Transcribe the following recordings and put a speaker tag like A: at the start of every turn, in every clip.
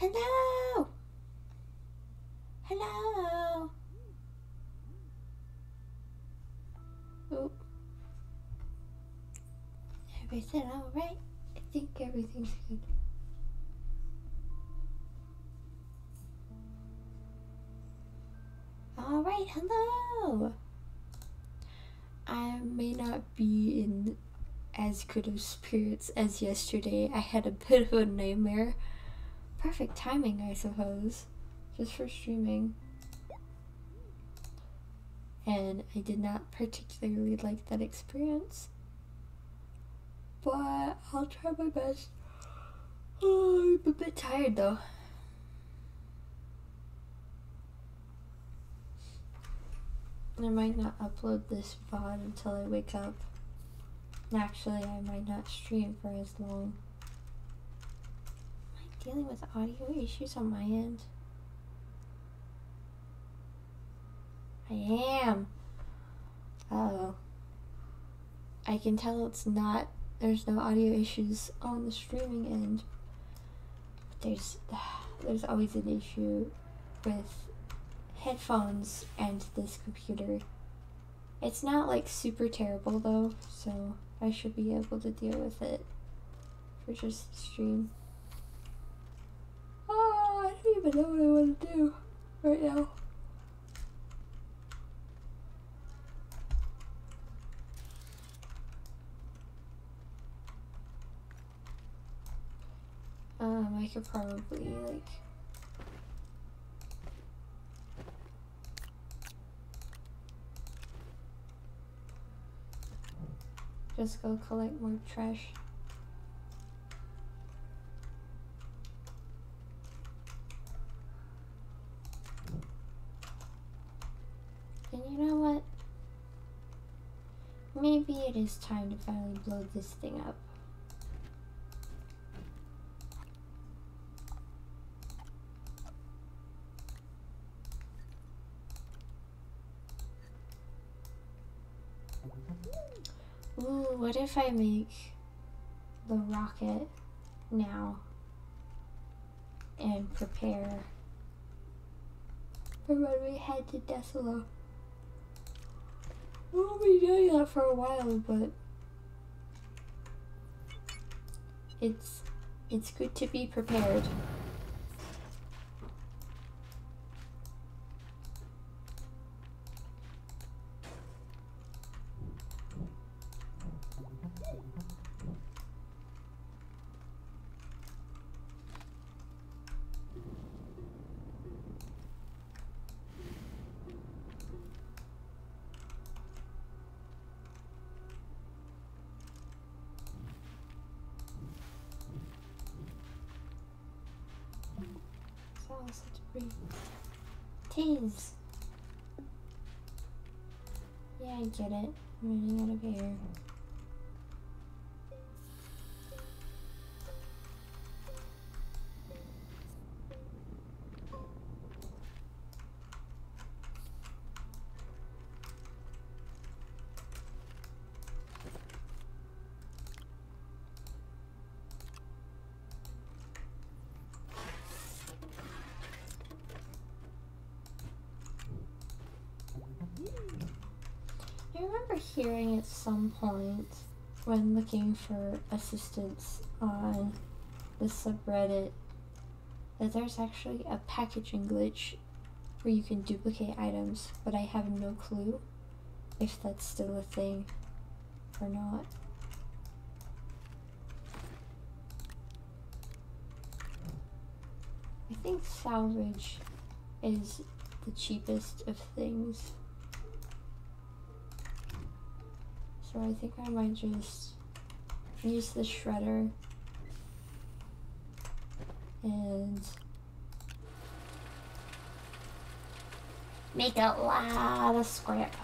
A: Hello? Hello? Oh. Everything alright? I think everything's good. Alright, hello! I may not be in as good of spirits as yesterday. I had a bit of a nightmare. Perfect timing, I suppose, just for streaming. And I did not particularly like that experience. But I'll try my best. Oh, I'm a bit tired though. I might not upload this VOD until I wake up. Actually, I might not stream for as long. Dealing with audio issues on my end? I am. Oh. I can tell it's not, there's no audio issues on the streaming end. But there's, there's always an issue with headphones and this computer. It's not like super terrible though, so I should be able to deal with it for just the stream. Even know what I want to do right now. Um, I could probably like just go collect more trash. You know what? Maybe it is time to finally blow this thing up. Ooh, what if I make the rocket now and prepare for when we head to Desolo? We'll be doing that for a while, but it's it's good to be prepared. Oh, such a pretty Tease. Yeah, I get it. Running out of air. I remember hearing at some point when looking for assistance on the subreddit that there's actually a packaging glitch where you can duplicate items, but I have no clue if that's still a thing or not. I think salvage is the cheapest of things. So I think I might just use the shredder and make a lot of scrap.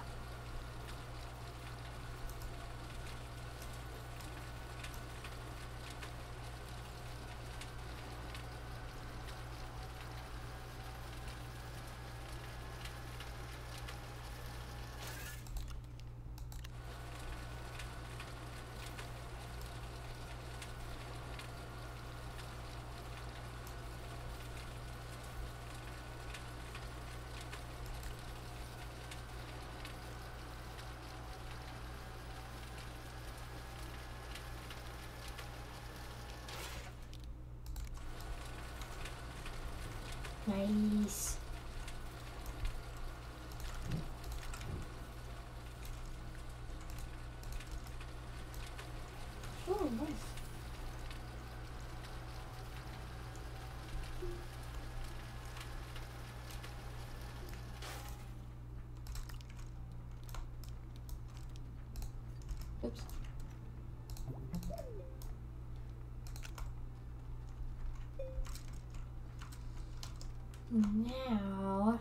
A: Now,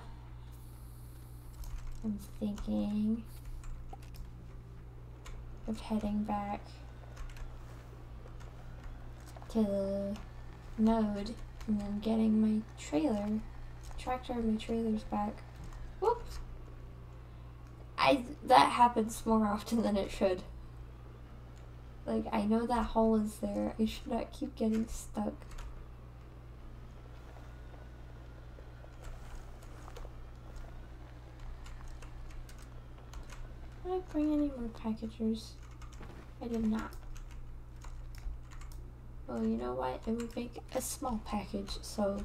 A: I'm thinking of heading back to the node and then getting my trailer, tractor and my trailers back. Whoops. I that happens more often than it should. Like I know that hole is there. I should not keep getting stuck. Did I bring any more packagers? I did not. Well, you know what? It would make a small package, so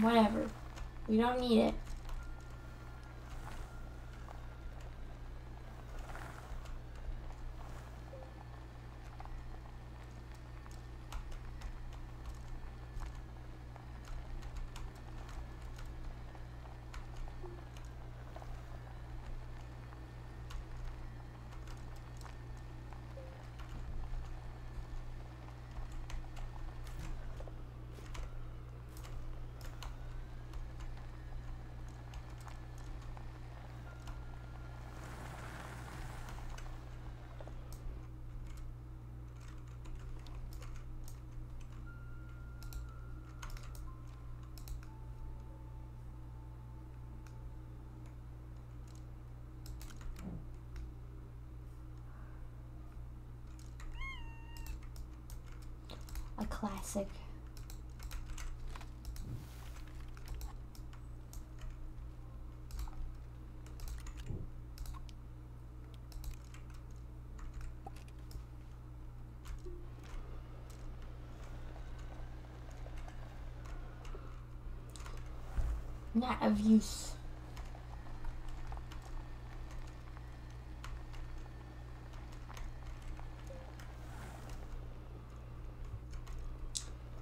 A: whatever. We don't need it. Classic. Not of use.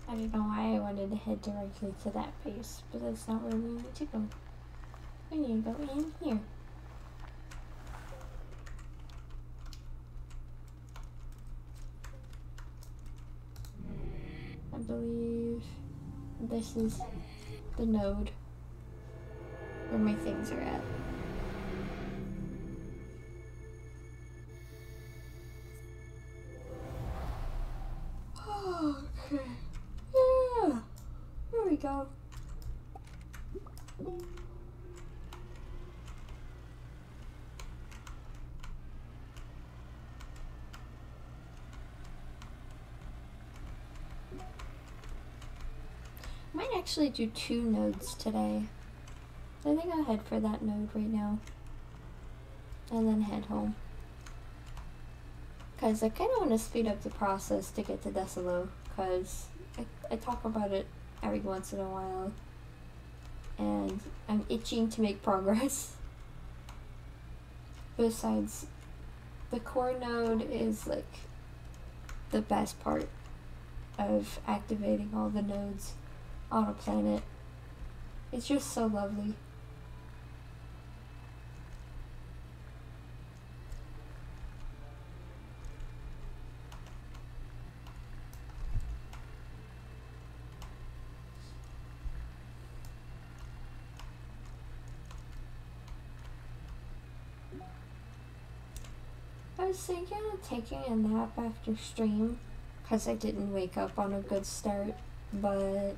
A: I don't know why I wanted to head directly to that base, but that's not where we need to go. We need to go in here. I believe this is the node actually do two nodes today. I think I'll head for that node right now. And then head home. Because I kind of want to speed up the process to get to Desolo. Because I, I talk about it every once in a while. And I'm itching to make progress. Besides, the core node is like the best part of activating all the nodes on a planet. It's just so lovely. I was thinking of taking a nap after stream because I didn't wake up on a good start, but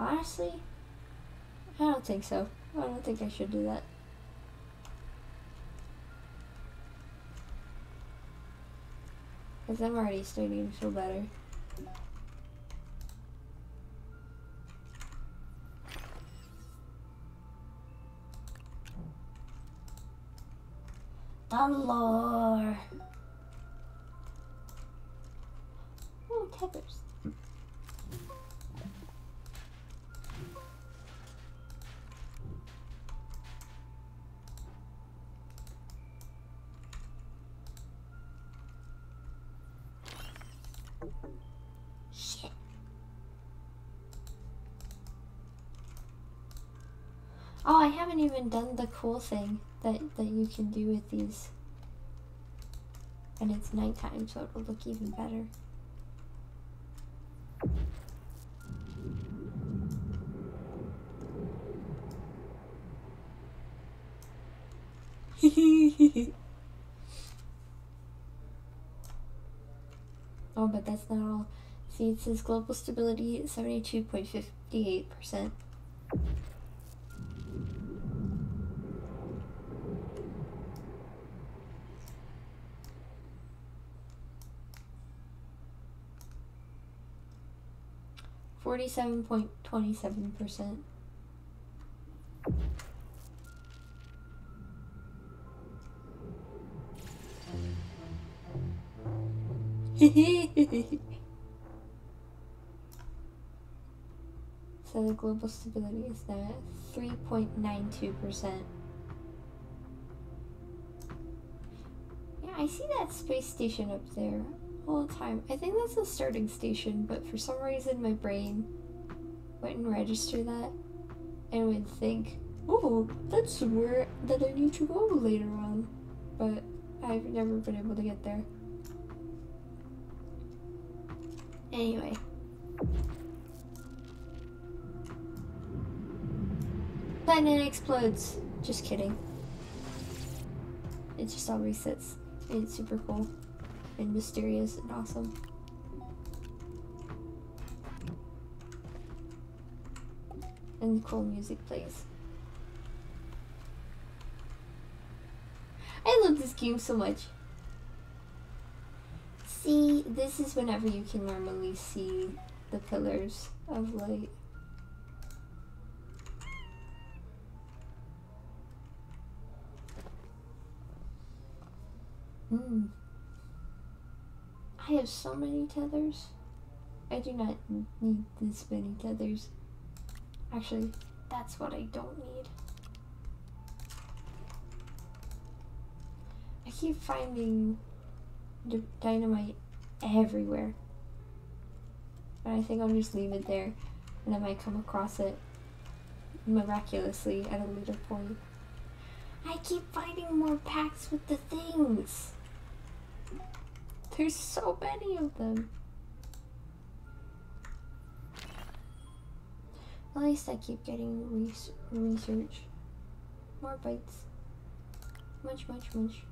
A: honestly, I don't think so. I don't think I should do that. Because I'm already starting to feel better. The. Oh, tethers. Oh, I haven't even done the cool thing that, that you can do with these. And it's nighttime, so it'll look even better. oh, but that's not all. See, it says global stability 72.58%. Forty-seven point twenty-seven percent. so the global stability is now at 3.92%. Yeah, I see that space station up there all the time. I think that's a starting station, but for some reason my brain wouldn't register that and would think, oh, that's somewhere that I need to go later on. But I've never been able to get there. Anyway. Planet explodes. Just kidding. It just all resets. It's super cool. And mysterious and awesome. And cool music plays. I love this game so much. See, this is whenever you can normally see the pillars of light. Hmm. I have so many tethers. I do not need this many tethers. Actually, that's what I don't need. I keep finding the dynamite everywhere. But I think I'll just leave it there and I might come across it miraculously at a later point. I keep finding more packs with the things. There's so many of them. At least I keep getting res research. More bytes. Much, much, much.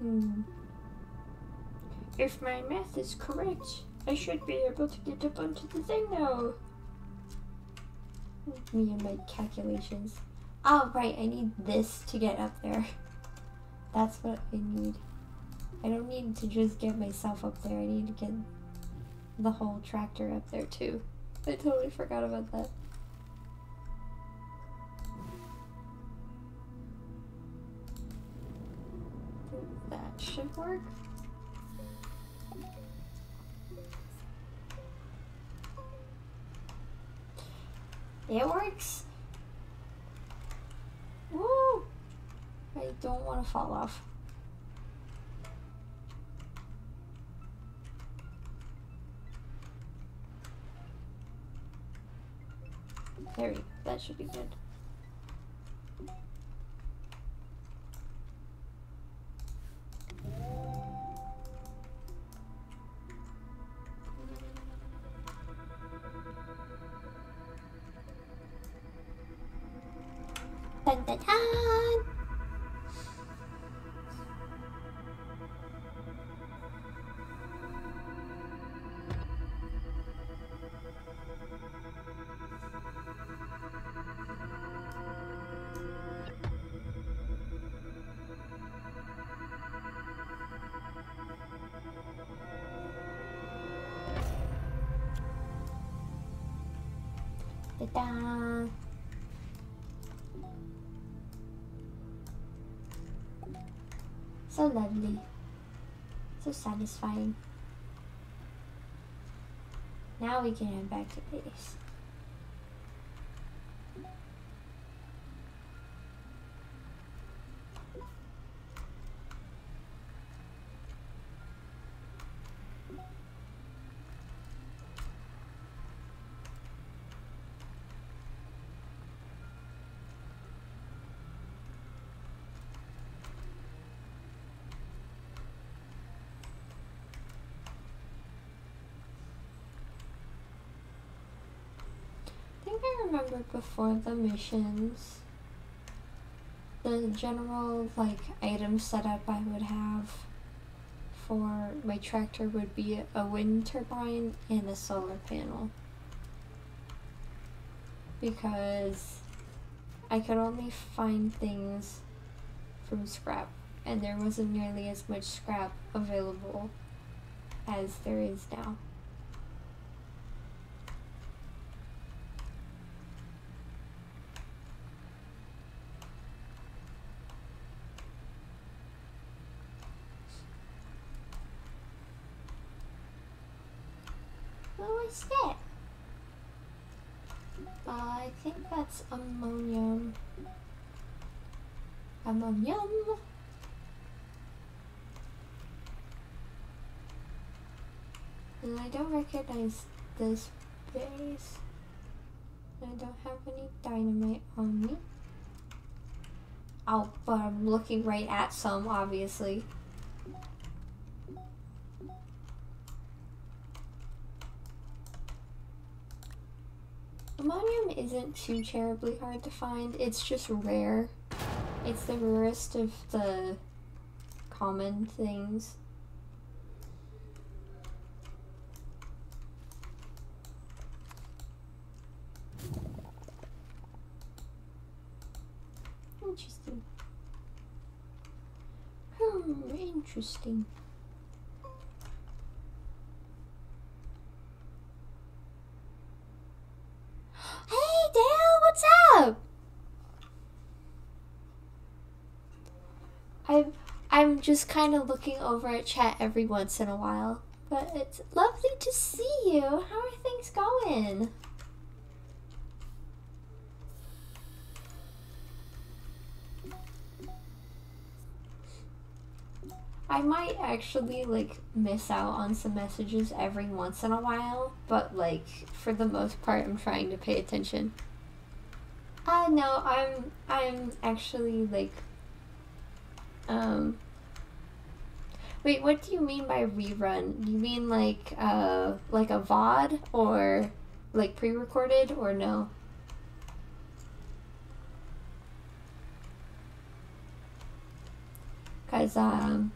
A: Hmm. If my math is correct, I should be able to get up onto the thing now. Me and my calculations. Oh, right, I need this to get up there. That's what I need. I don't need to just get myself up there, I need to get the whole tractor up there too. I totally forgot about that. Should. It works. Woo! I don't want to fall off. There we go. That should be good. So lovely. So satisfying. Now we can head back to base. I before the missions, the general like item setup I would have for my tractor would be a wind turbine and a solar panel. Because I could only find things from scrap, and there wasn't nearly as much scrap available as there is now. What was that? Uh, I think that's ammonium. Ammonium. And I don't recognize this base. I don't have any dynamite on me. Oh, but I'm looking right at some, obviously. Ammonium isn't too terribly hard to find. It's just rare. It's the rarest of the common things. Interesting. Hmm, interesting. Hey Dale, what's up? I'm I'm just kind of looking over at chat every once in a while, but it's lovely to see you. How are things going? I might actually like miss out on some messages every once in a while, but like for the most part I'm trying to pay attention. Uh no, I'm I'm actually like um Wait, what do you mean by rerun? You mean like uh like a VOD or like pre-recorded or no? Cuz um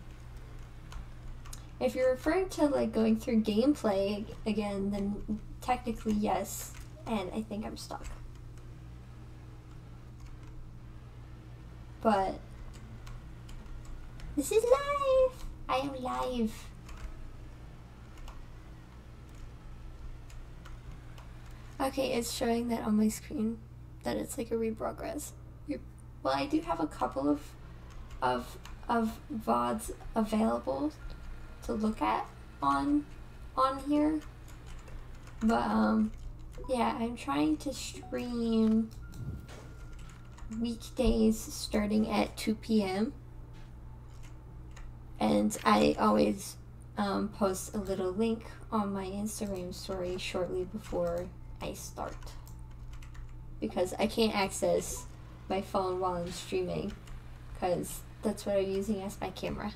A: if you're referring to like going through gameplay again, then technically yes, and I think I'm stuck. But this is live. I am live. Okay, it's showing that on my screen that it's like a reprogress. Well, I do have a couple of of of VODs available to look at on on here. But um yeah, I'm trying to stream weekdays starting at 2 p.m. And I always um, post a little link on my Instagram story shortly before I start. Because I can't access my phone while I'm streaming, because that's what I'm using as my camera.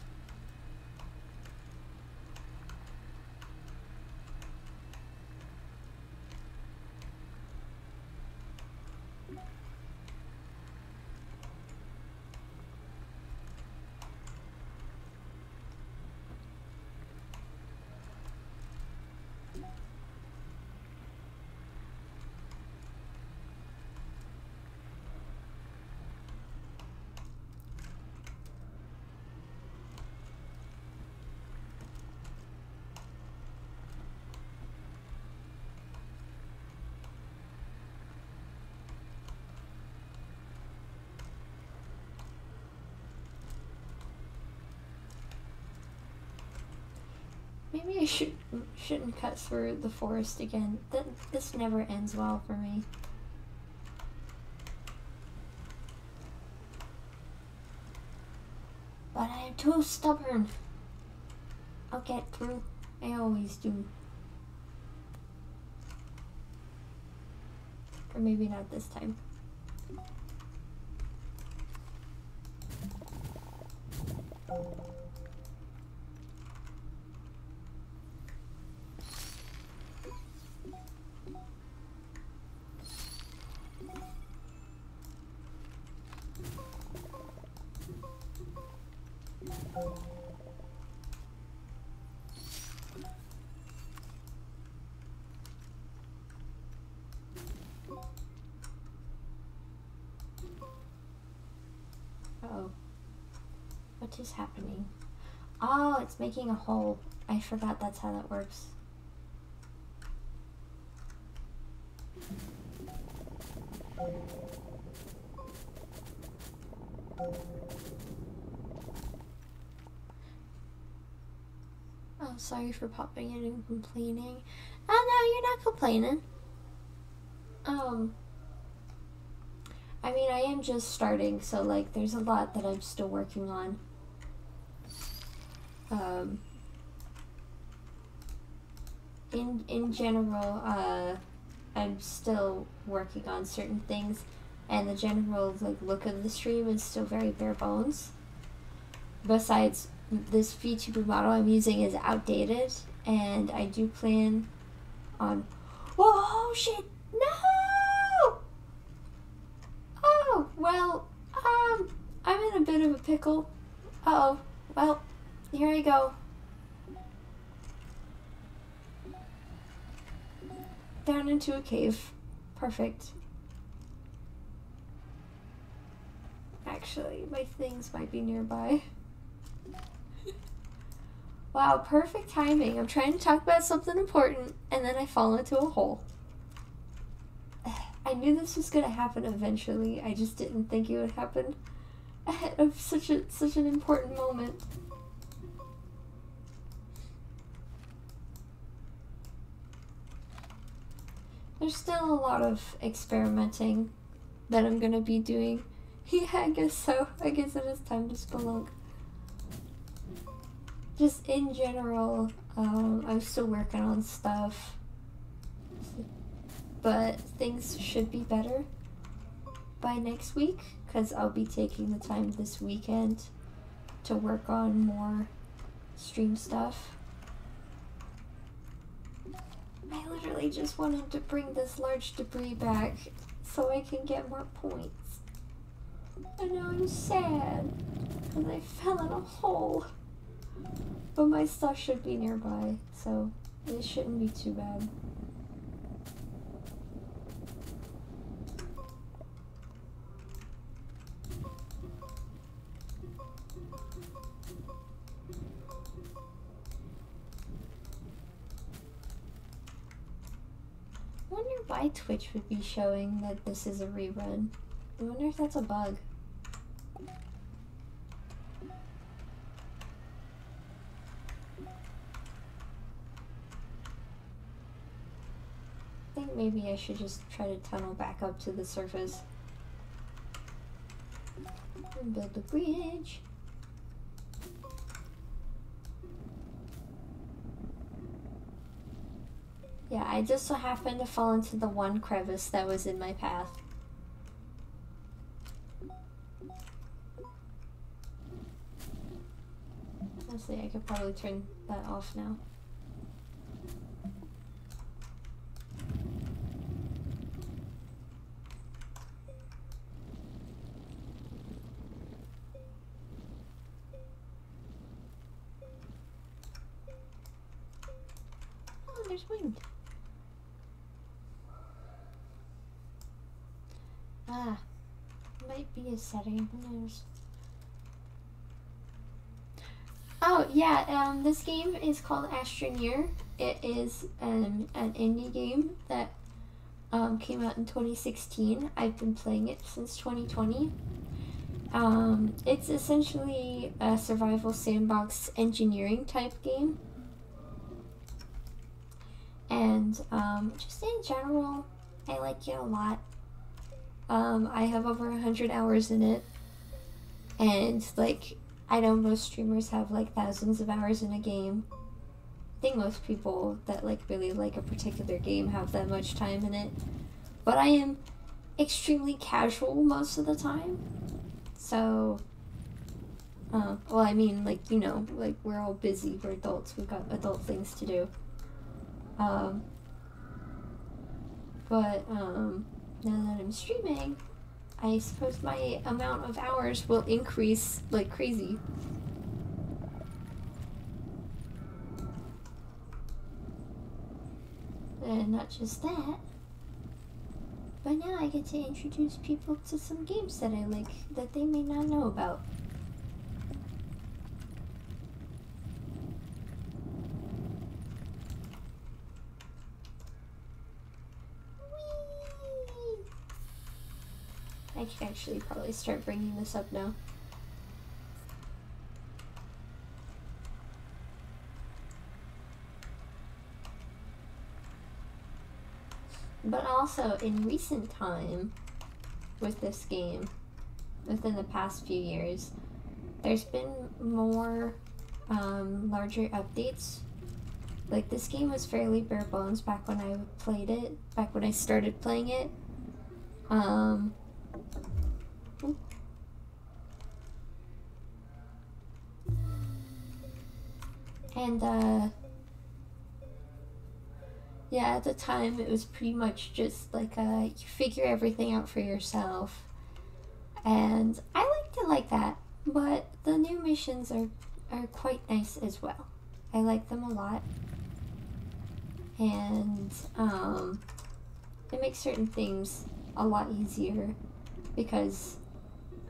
A: Maybe I should shouldn't cut through the forest again. Th this never ends well for me. But I am too stubborn. I'll get through. I always do. Or maybe not this time. It's making a hole. I forgot that's how that works. Oh, sorry for popping in and complaining. Oh no, you're not complaining. Um, I mean, I am just starting, so like, there's a lot that I'm still working on. Um, in in general, uh, I'm still working on certain things, and the general like look of the stream is still very bare bones. Besides, this VTuber model I'm using is outdated, and I do plan on. Whoa, shit! No! Oh, well, um, I'm in a bit of a pickle. Uh oh, well. Here I go. Down into a cave. Perfect. Actually, my things might be nearby. wow, perfect timing. I'm trying to talk about something important, and then I fall into a hole. I knew this was gonna happen eventually. I just didn't think it would happen ahead of such a such an important moment. There's still a lot of experimenting that I'm gonna be doing. Yeah, I guess so. I guess it is time to spelunk. Just in general, um, I'm still working on stuff. But things should be better by next week because I'll be taking the time this weekend to work on more stream stuff. I literally just wanted to bring this large debris back so I can get more points. I know I'm sad because I fell in a hole. But my stuff should be nearby, so it shouldn't be too bad. Twitch would be showing that this is a rerun. I wonder if that's a bug. I think maybe I should just try to tunnel back up to the surface. And build a bridge. Yeah, I just so happened to fall into the one crevice that was in my path. Honestly, I could probably turn that off now. Oh, there's wind. Ah, might be a setting. Oh, yeah, um, this game is called Astroneer. It is um, an indie game that um, came out in 2016. I've been playing it since 2020. Um, it's essentially a survival sandbox engineering type game. And um, just in general, I like it a lot. Um, I have over a hundred hours in it, and like I know most streamers have like thousands of hours in a game. I think most people that like really like a particular game have that much time in it, but I am extremely casual most of the time. So, uh, well, I mean, like you know, like we're all busy. We're adults. We've got adult things to do. Um, but um, now that I'm streaming, I suppose my amount of hours will increase like crazy. And not just that, but now I get to introduce people to some games that I like that they may not know about. I can actually probably start bringing this up now. But also, in recent time, with this game, within the past few years, there's been more um, larger updates. Like, this game was fairly bare bones back when I played it, back when I started playing it. Um, and uh yeah at the time it was pretty much just like uh you figure everything out for yourself. And i liked it like that but the new missions are are quite nice as well. I like them a lot. And um it makes certain things a lot easier because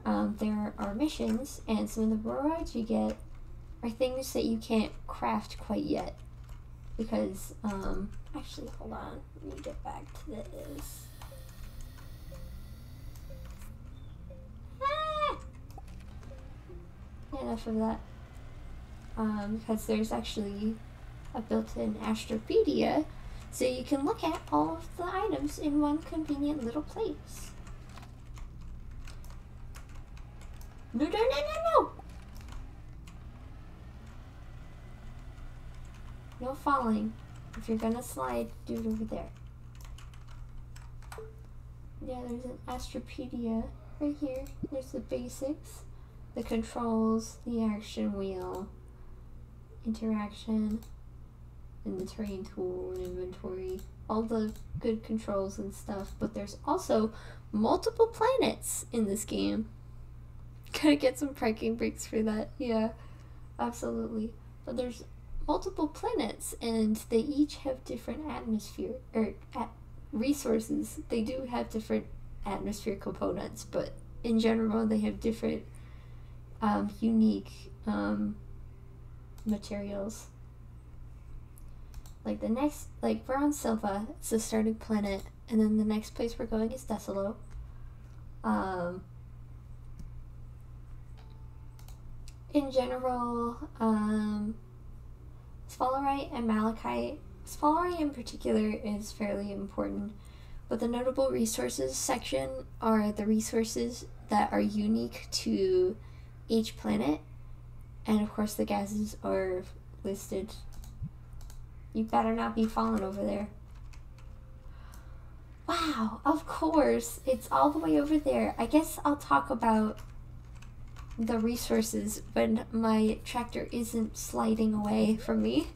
A: um, there are missions and some of the rewards you get are things that you can't craft quite yet. Because, um, actually, hold on. Let me get back to this. Ah! Enough of that. Um, because there's actually a built-in Astropedia, so you can look at all of the items in one convenient little place. No, no, no, no, no! No falling. If you're gonna slide, do it over there. Yeah, there's an Astropedia right here. There's the basics, the controls, the action wheel, interaction, and the terrain tool and inventory. All the good controls and stuff, but there's also multiple planets in this game. Gotta get some parking brakes for that. Yeah, absolutely. But there's multiple planets and they each have different atmosphere or at resources. They do have different atmosphere components, but in general they have different um, unique um, materials. Like the next, like we're on Sylva, it's the starting planet, and then the next place we're going is Desolo. Um, in general, um, Sphalerite and Malachite. Sphalerite in particular is fairly important, but the notable resources section are the resources that are unique to each planet, and of course the gases are listed. You better not be falling over there. Wow, of course, it's all the way over there. I guess I'll talk about the resources when my tractor isn't sliding away from me.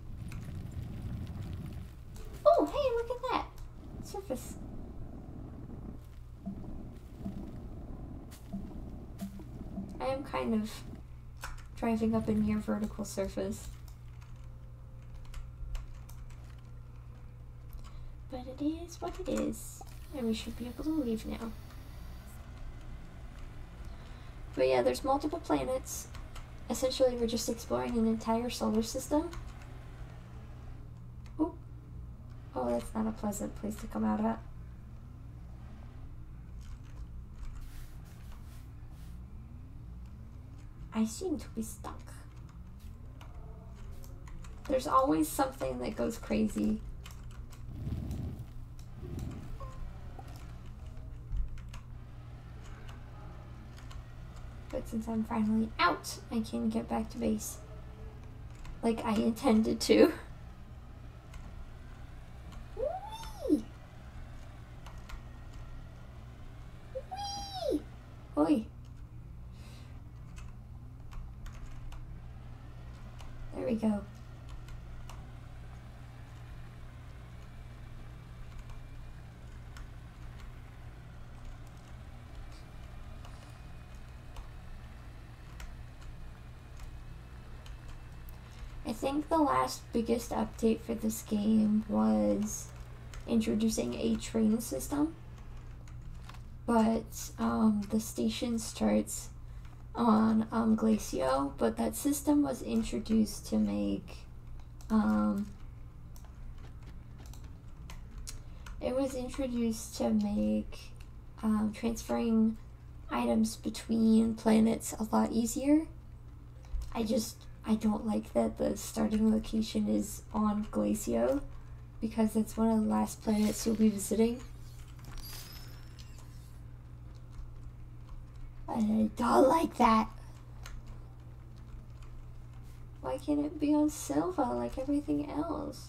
A: Oh, hey, look at that. Surface. I am kind of driving up a near vertical surface. But it is what it is, and we should be able to leave now. But yeah, there's multiple planets. Essentially, we're just exploring an entire solar system. Oop. Oh, that's not a pleasant place to come out at. I seem to be stuck. There's always something that goes crazy since I'm finally out, I can get back to base. Like I intended to. Whee! Whee! Oi. There we go. I think the last biggest update for this game was introducing a train system. But um, the station starts on um, Glacio, but that system was introduced to make. Um, it was introduced to make um, transferring items between planets a lot easier. I just I don't like that the starting location is on Glacio because it's one of the last planets you'll be visiting. I don't like that. Why can't it be on Sylva like everything else?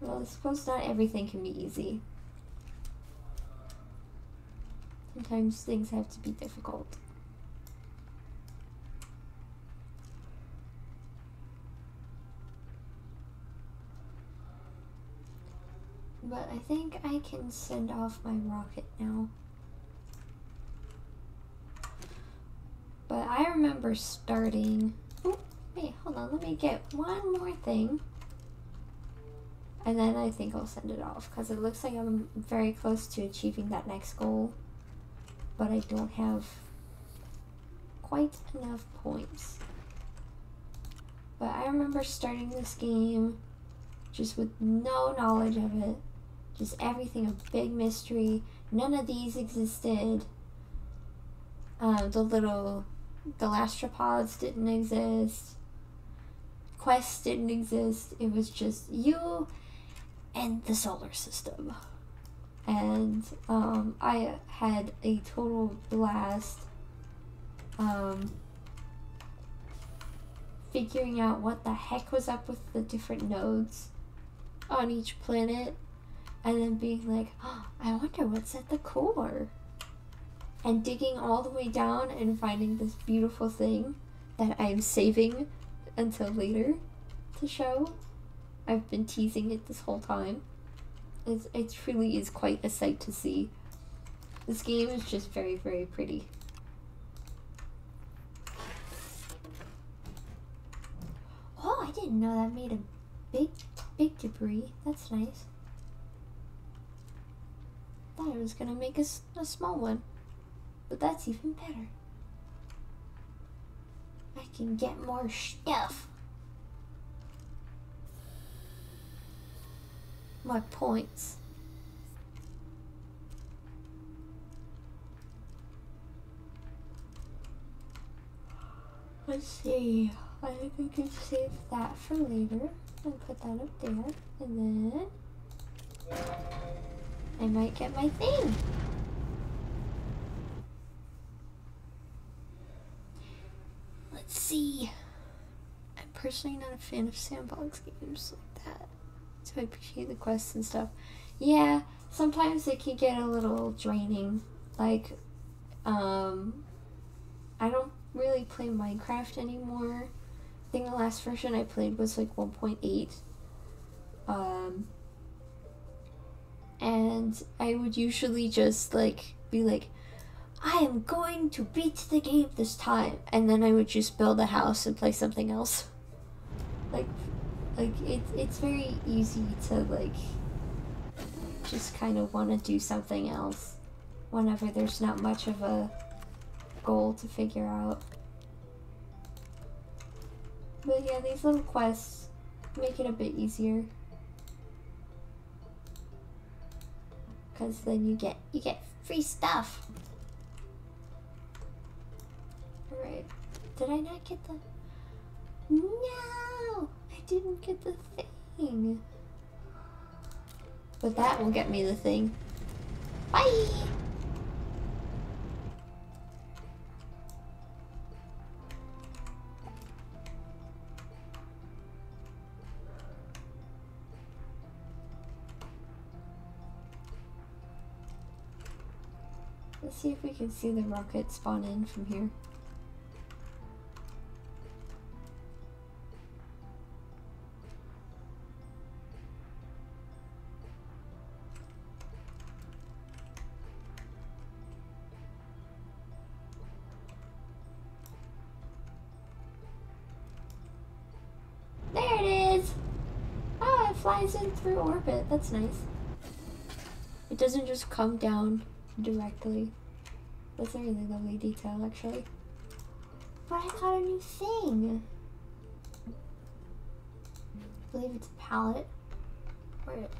A: Well, I suppose not everything can be easy. Sometimes things have to be difficult. But I think I can send off my rocket now. But I remember starting... Oh, wait, hold on. Let me get one more thing. And then I think I'll send it off. Because it looks like I'm very close to achieving that next goal. But I don't have quite enough points. But I remember starting this game just with no knowledge of it. Just everything a big mystery. None of these existed. Um, the little Galastropods didn't exist. Quests didn't exist. It was just you and the solar system. And um, I had a total blast um, figuring out what the heck was up with the different nodes on each planet and then being like, oh, I wonder what's at the core. And digging all the way down and finding this beautiful thing that I'm saving until later to show. I've been teasing it this whole time. It's, it truly is quite a sight to see. This game is just very, very pretty. Oh, I didn't know that made a big, big debris. That's nice thought I was gonna make a, a small one, but that's even better. I can get more stuff. My points. Let's see. I think we could save that for later and put that up there. And then I might get my thing. Let's see. I'm personally not a fan of sandbox games like that. So I appreciate the quests and stuff. Yeah, sometimes it can get a little draining. Like, um, I don't really play Minecraft anymore. I think the last version I played was like 1.8. Um, and I would usually just like be like, I am going to beat the game this time, and then I would just build a house and play something else. Like, like it, it's very easy to like just kind of want to do something else whenever there's not much of a goal to figure out. But yeah, these little quests make it a bit easier. Because then you get you get free stuff. Alright. Did I not get the No I didn't get the thing. But that will get me the thing. Bye Let's see if we can see the rocket spawn in from here. There it is! Oh, it flies in through orbit. That's nice. It doesn't just come down directly. That's a really lovely detail, actually. But I got a new thing. I believe it's a palette. Where is it?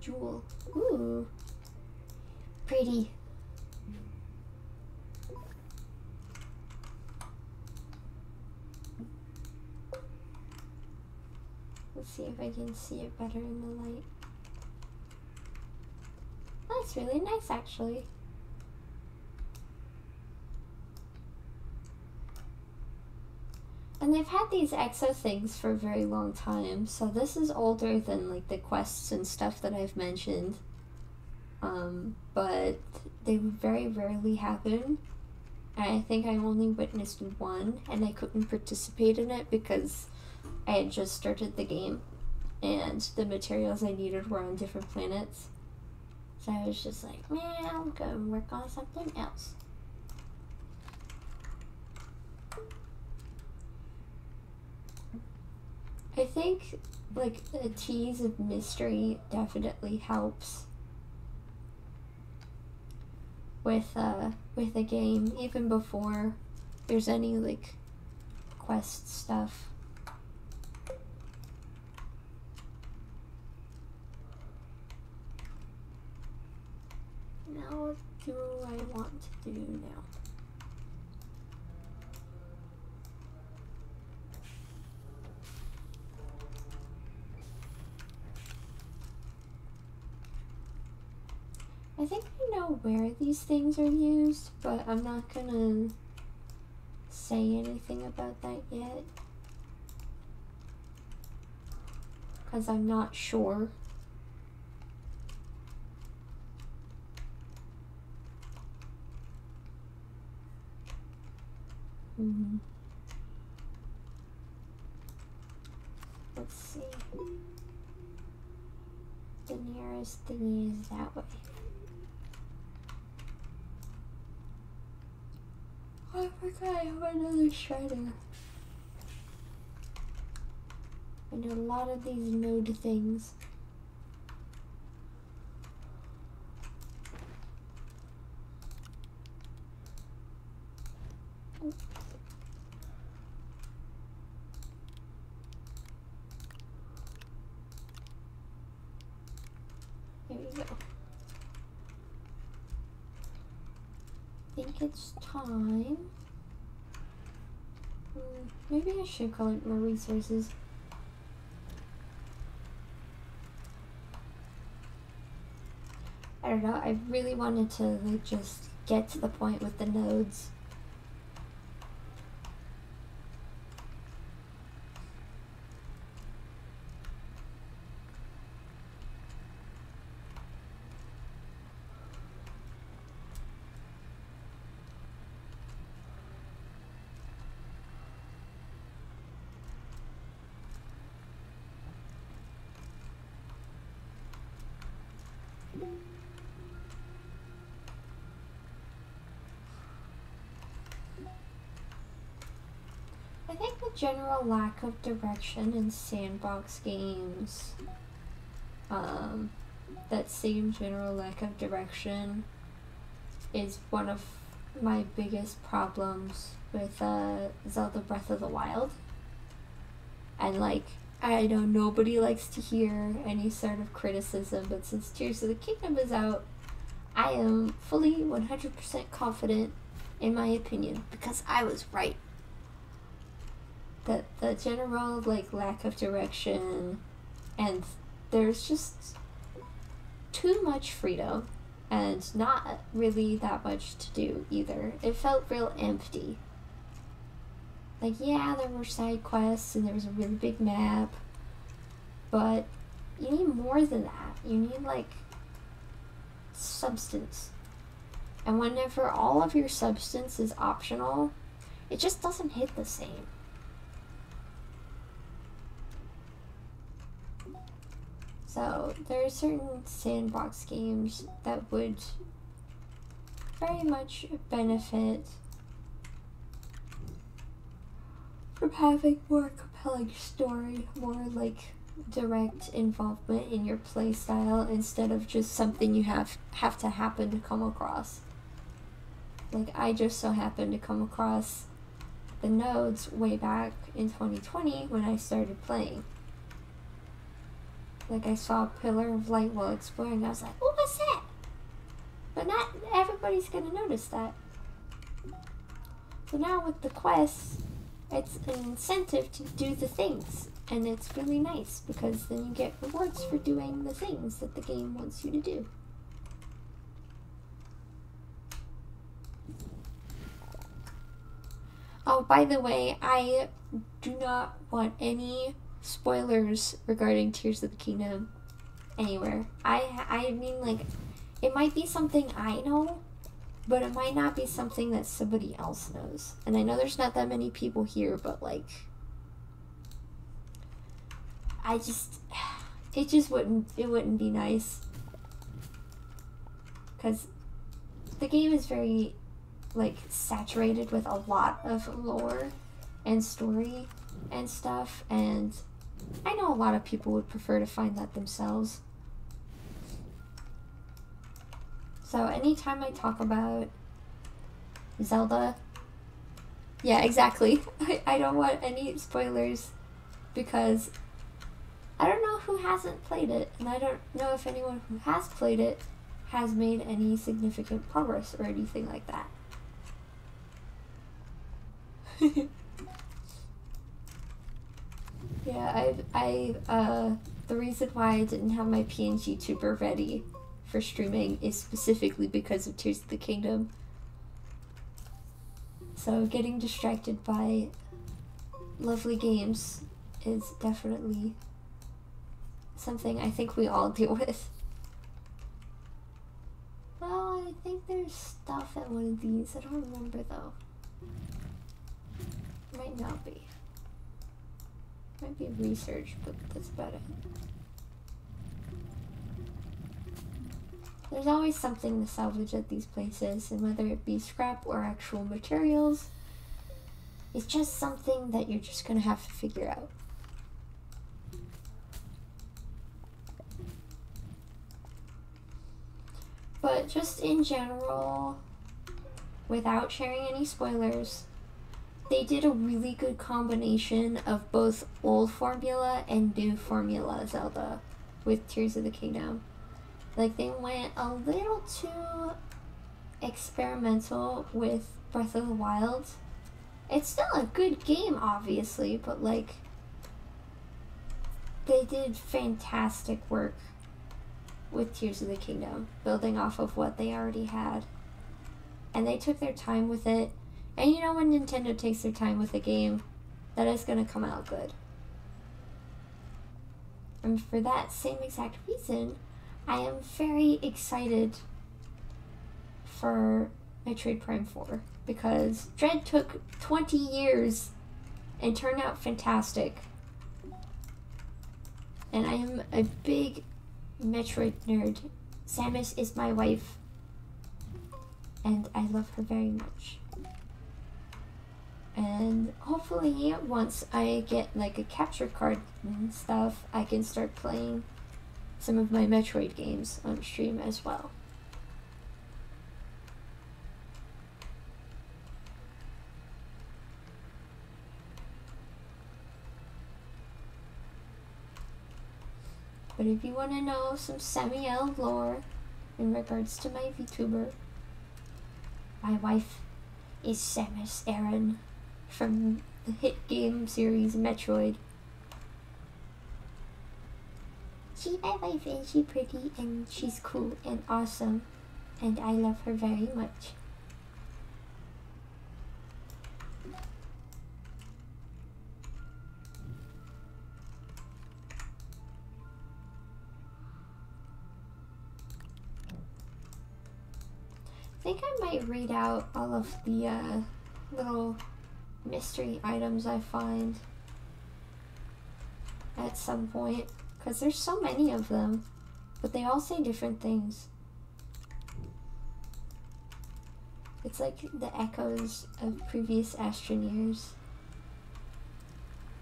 A: Jewel. Ooh. Pretty. Let's see if I can see it better in the light. That's really nice, actually. And they've had these EXO things for a very long time, so this is older than like the quests and stuff that I've mentioned. Um, but they very rarely happen. And I think I only witnessed one, and I couldn't participate in it because I had just started the game, and the materials I needed were on different planets. So I was just like, man, I'm gonna work on something else. I think like a tease of mystery definitely helps with uh with a game even before there's any like quest stuff. What do I want to do now? I think I know where these things are used, but I'm not gonna say anything about that yet. Because I'm not sure. Hmm Let's see. The nearest thing is that way. Oh, I forgot I have another shredder. I do a lot of these node things. Oh. There we go. think it's time. Hmm, should collect more resources. I don't know, I really wanted to like just get to the point with the nodes. I think the general lack of direction in sandbox games, um, that same general lack of direction is one of my biggest problems with uh, Zelda Breath of the Wild. And like, I know nobody likes to hear any sort of criticism, but since Tears of the Kingdom is out, I am fully 100% confident in my opinion because I was right the the general like lack of direction and there's just too much freedom and not really that much to do either. It felt real empty. Like yeah, there were side quests and there was a really big map, but you need more than that. You need like substance. And whenever all of your substance is optional, it just doesn't hit the same. So, there are certain sandbox games that would very much benefit from having more compelling story, more like direct involvement in your playstyle instead of just something you have have to happen to come across. Like I just so happened to come across the nodes way back in 2020 when I started playing. Like I saw a pillar of light while exploring. I was like, "What was that?" But not everybody's gonna notice that. So now with the quests, it's an incentive to do the things. And it's really nice because then you get rewards for doing the things that the game wants you to do. Oh, by the way, I do not want any spoilers regarding Tears of the Kingdom anywhere. I I mean like it might be something I know, but it might not be something that somebody else knows. And I know there's not that many people here, but like I just it just wouldn't it wouldn't be nice cuz the game is very like saturated with a lot of lore and story and stuff and I know a lot of people would prefer to find that themselves. So anytime I talk about Zelda, yeah, exactly. I, I don't want any spoilers because I don't know who hasn't played it, and I don't know if anyone who has played it has made any significant progress or anything like that. yeah, I, I, uh, the reason why I didn't have my PNG tuber ready for streaming is specifically because of Tears of the Kingdom. So getting distracted by lovely games is definitely something I think we all deal with. Well, I think there's stuff at one of these. I don't remember though. Might not be. Might be research, but that's about it. There's always something to salvage at these places, and whether it be scrap or actual materials, it's just something that you're just gonna have to figure out. But just in general, without sharing any spoilers, they did a really good combination of both old formula and new formula Zelda with Tears of the Kingdom. Like they went a little too experimental with Breath of the Wild. It's still a good game, obviously, but like they did fantastic work with Tears of the Kingdom, building off of what they already had. And they took their time with it. And you know, when Nintendo takes their time with a game, that is going to come out good. And for that same exact reason, I am very excited for Metroid Prime 4 because Dread took 20 years and turned out fantastic. And I am a big Metroid nerd. Samus is my wife, and I love her very much. And hopefully, once I get like a capture card and stuff, I can start playing some of my Metroid games on stream as well. But if you want to know some Samiel lore in regards to my VTuber, my wife is Samus Aran from the hit game series Metroid. She's my wife and she's pretty and she's cool and awesome and I love her very much. I think I might read out all of the uh, little mystery items I find at some point because there's so many of them, but they all say different things. It's like the echoes of previous astroneers.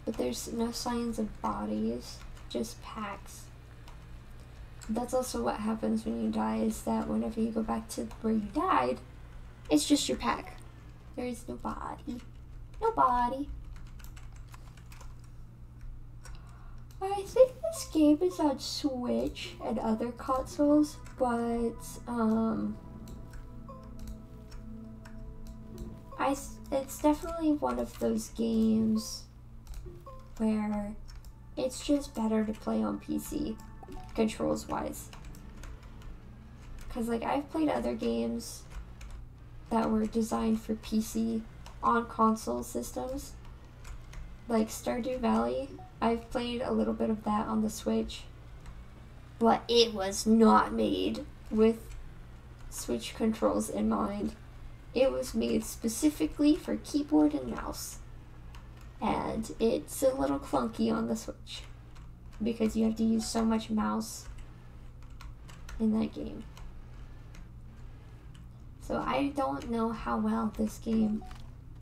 A: But there's no signs of bodies, just packs. That's also what happens when you die, is that whenever you go back to where you died, it's just your pack. There is no body. No body. I think this game is on Switch and other consoles, but um I it's definitely one of those games where it's just better to play on PC controls wise. Cuz like I've played other games that were designed for PC on console systems like Stardew Valley. I've played a little bit of that on the Switch, but it was not made with Switch controls in mind. It was made specifically for keyboard and mouse. And it's a little clunky on the Switch because you have to use so much mouse in that game. So I don't know how well this game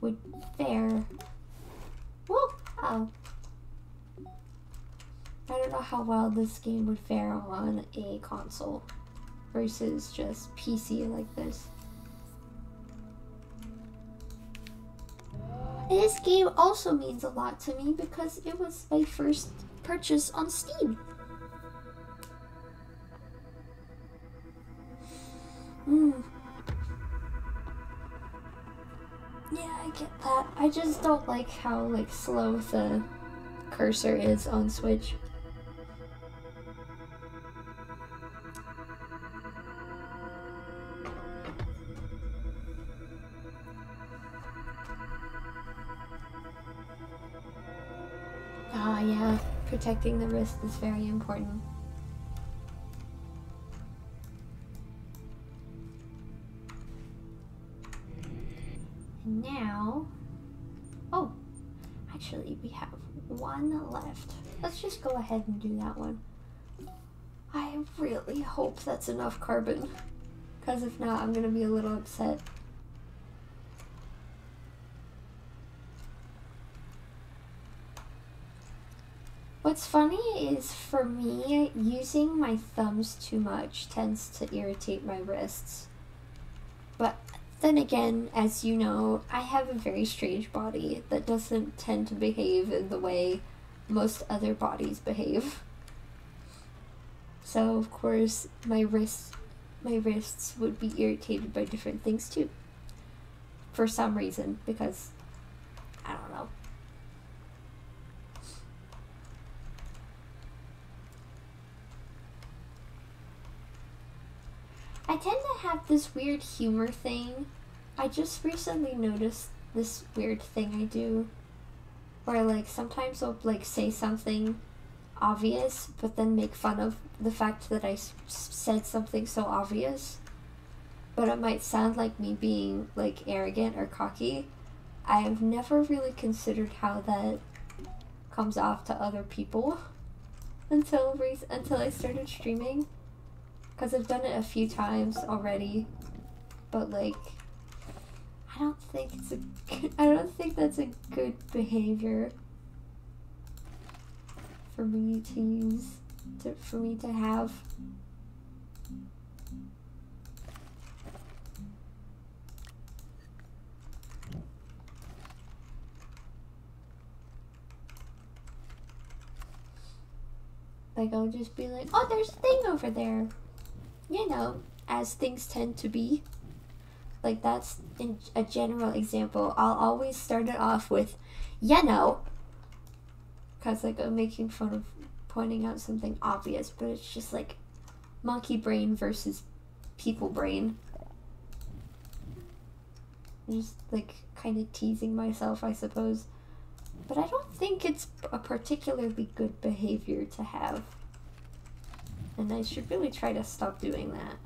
A: would fare. Whoa! Oh. I don't know how well this game would fare on a console versus just PC like this. This game also means a lot to me because it was my first purchase on Steam. Hmm. Yeah, I get that. I just don't like how like slow the cursor is on Switch. Ah, yeah. Protecting the wrist is very important. Now... Oh! Actually, we have one left. Let's just go ahead and do that one. I really hope that's enough carbon. Because if not, I'm to be a little upset. What's funny is for me, using my thumbs too much tends to irritate my wrists. But then again, as you know, I have a very strange body that doesn't tend to behave in the way most other bodies behave. So of course, my wrists my wrists would be irritated by different things too. For some reason, because I don't know. I tend to have this weird humor thing. I just recently noticed this weird thing I do where like sometimes I'll like say something obvious but then make fun of the fact that I said something so obvious but it might sound like me being like arrogant or cocky. I have never really considered how that comes off to other people until re- until I started streaming because I've done it a few times already, but like, I don't think it's a good, I don't think that's a good behavior for me to use, to, for me to have. Like, I'll just be like, oh, there's a thing over there you know, as things tend to be. Like that's in a general example. I'll always start it off with, you know, because like I'm making fun of pointing out something obvious, but it's just like monkey brain versus people brain. Just like kind of teasing myself, I suppose. But I don't think it's a particularly good behavior to have. And I should really try to stop doing that.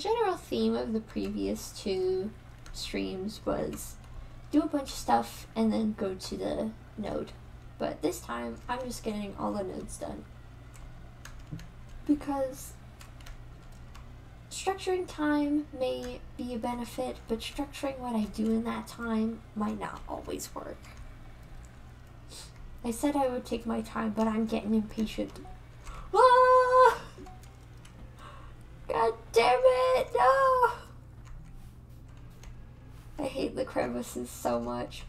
A: General theme of the previous two streams was do a bunch of stuff and then go to the node. But this time, I'm just getting all the nodes done. Because structuring time may be a benefit, but structuring what I do in that time might not always work. I said I would take my time, but I'm getting impatient. Ah! God damn it, no! I hate the crevices so much.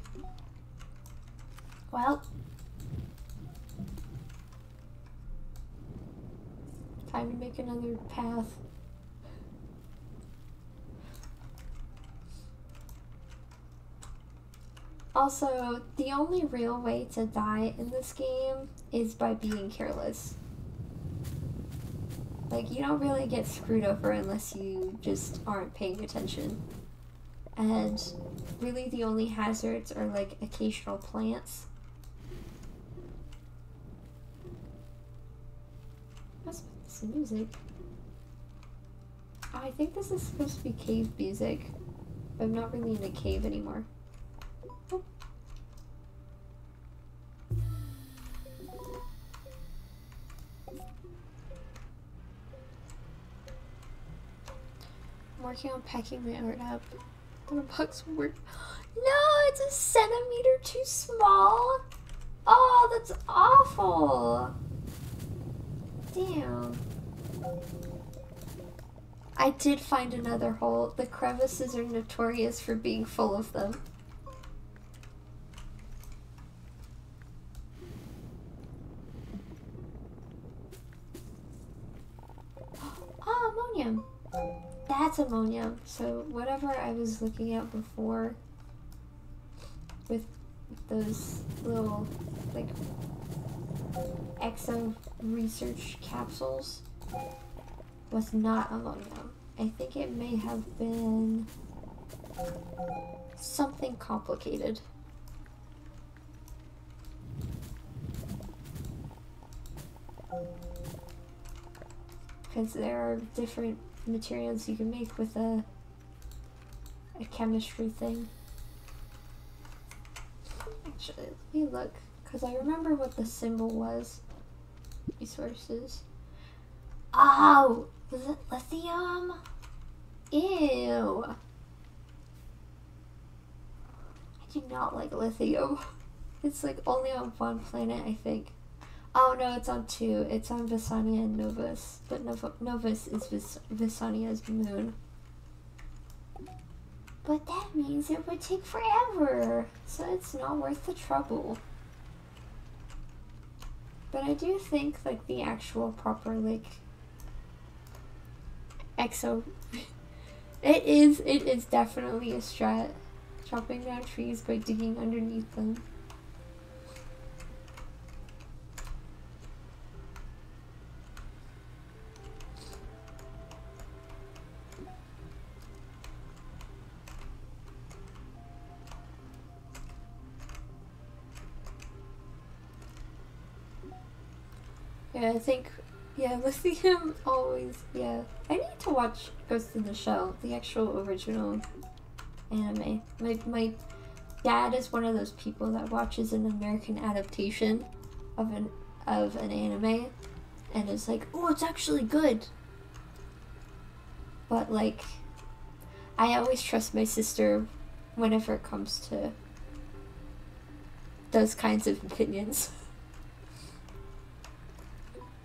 A: Well, time to make another path. Also, the only real way to die in this game is by being careless. Like, you don't really get screwed over unless you just aren't paying attention. And really, the only hazards are like occasional plants. What's this music? I think this is supposed to be cave music. I'm not really in a cave anymore. I'm working on packing my art up. The box work. No, it's a centimeter too small. Oh, that's awful. Damn. I did find another hole. The crevices are notorious for being full of them. Oh, ammonium. That's ammonium. So whatever I was looking at before with those little like exo research capsules was not ammonium. I think it may have been something complicated. Because there are different materials you can make with a, a chemistry thing. Actually, let me look, because I remember what the symbol was. Resources. Oh! Was it lithium? Ew. I do not like lithium. It's like only on one planet, I think. Oh no, it's on two. It's on Vesania and Novus. But Nov Novus is Vis Vesania's moon. But that means it would take forever. So it's not worth the trouble. But I do think like the actual proper like exo it is it is definitely a strat. Chopping down trees by digging underneath them. Yeah, I think, yeah, lithium always, yeah. I need to watch Ghost in the Shell, the actual original anime. My, my dad is one of those people that watches an American adaptation of an, of an anime and is like, oh, it's actually good. But, like, I always trust my sister whenever it comes to those kinds of opinions.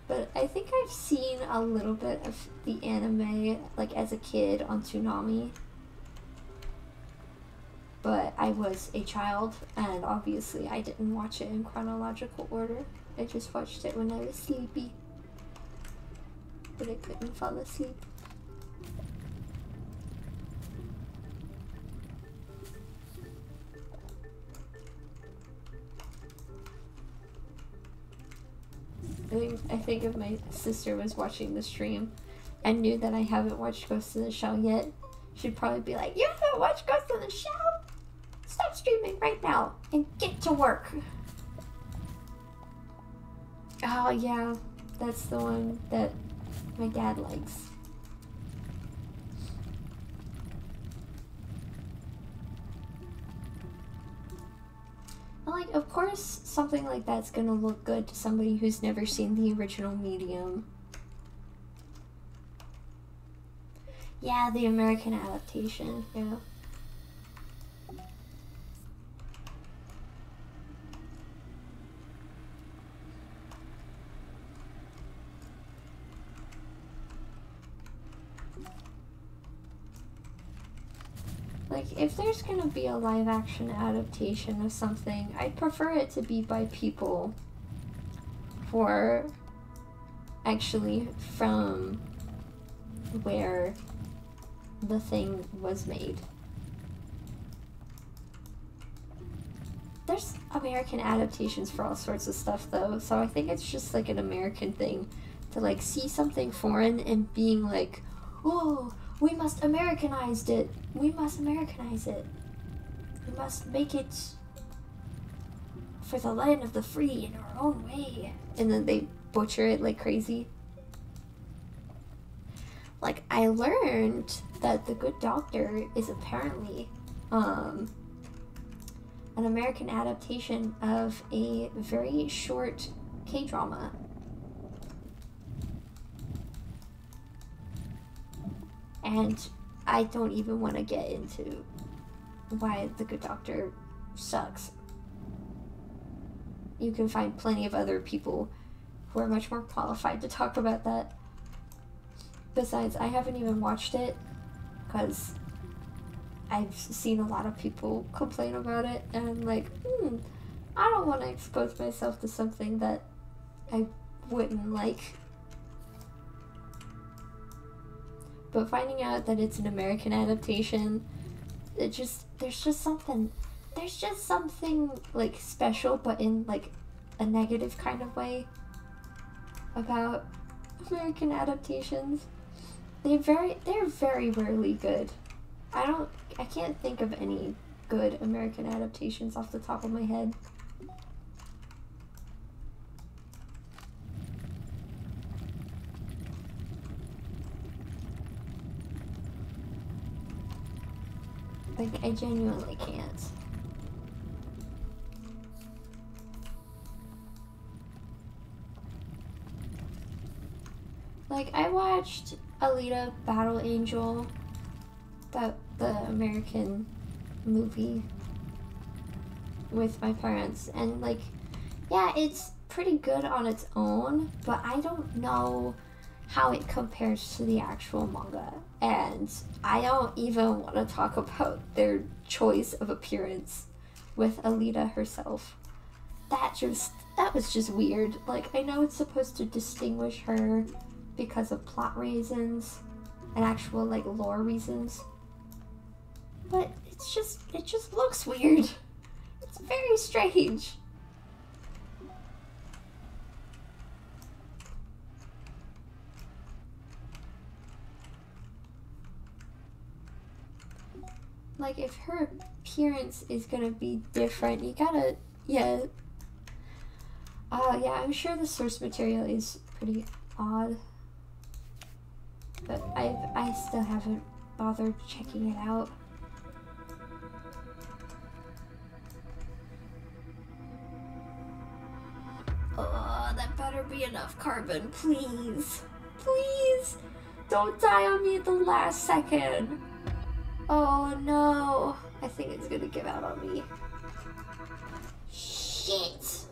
A: But I think I've seen a little bit of the anime, like as a kid on Toonami. But I was a child, and obviously I didn't watch it in chronological order. I just watched it when I was sleepy. But I couldn't fall asleep. I think if my sister was watching the stream and knew that I haven't watched Ghost in the Shell yet, she'd probably be like, You haven't watched Ghost in the Shell? Stop streaming right now and get to work. Oh, yeah, that's the one that my dad likes. Like, of course, something like that's gonna look good to somebody who's never seen the original medium. Yeah, the American adaptation, yeah. Like, if there's gonna be a live action adaptation of something, I'd prefer it to be by people are actually from where the thing was made. There's American adaptations for all sorts of stuff though, so I think it's just like an American thing to like see something foreign and being like, whoa, we must Americanize it. We must Americanize it. We must make it for the land of the free in our own way. And then they butcher it like crazy. Like I learned that the good doctor is apparently um an American adaptation of a very short K drama. And I don't even want to get into why the good doctor sucks. You can find plenty of other people who are much more qualified to talk about that. Besides, I haven't even watched it because I've seen a lot of people complain about it, and I'm like, hmm, I don't want to expose myself to something that I wouldn't like. But finding out that it's an American adaptation, it just, there's just something, there's just something like special, but in like a negative kind of way about American adaptations. They very, they're very rarely good. I don't I can't think of any good American adaptations off the top of my head. Like, I genuinely can't. Like, I watched Alita Battle Angel that the American movie with my parents and like yeah it's pretty good on its own but I don't know how it compares to the actual manga and I don't even want to talk about their choice of appearance with Alita herself that just that was just weird like I know it's supposed to distinguish her because of plot reasons and actual like lore reasons but it's just, it just looks weird. It's very strange. Like, if her appearance is gonna be different, you gotta, yeah. Uh, yeah, I'm sure the source material is pretty odd. But I I still haven't bothered checking it out. Oh, that better be enough carbon, please. Please. Don't die on me at the last second. Oh no. I think it's gonna give out on me. Shit.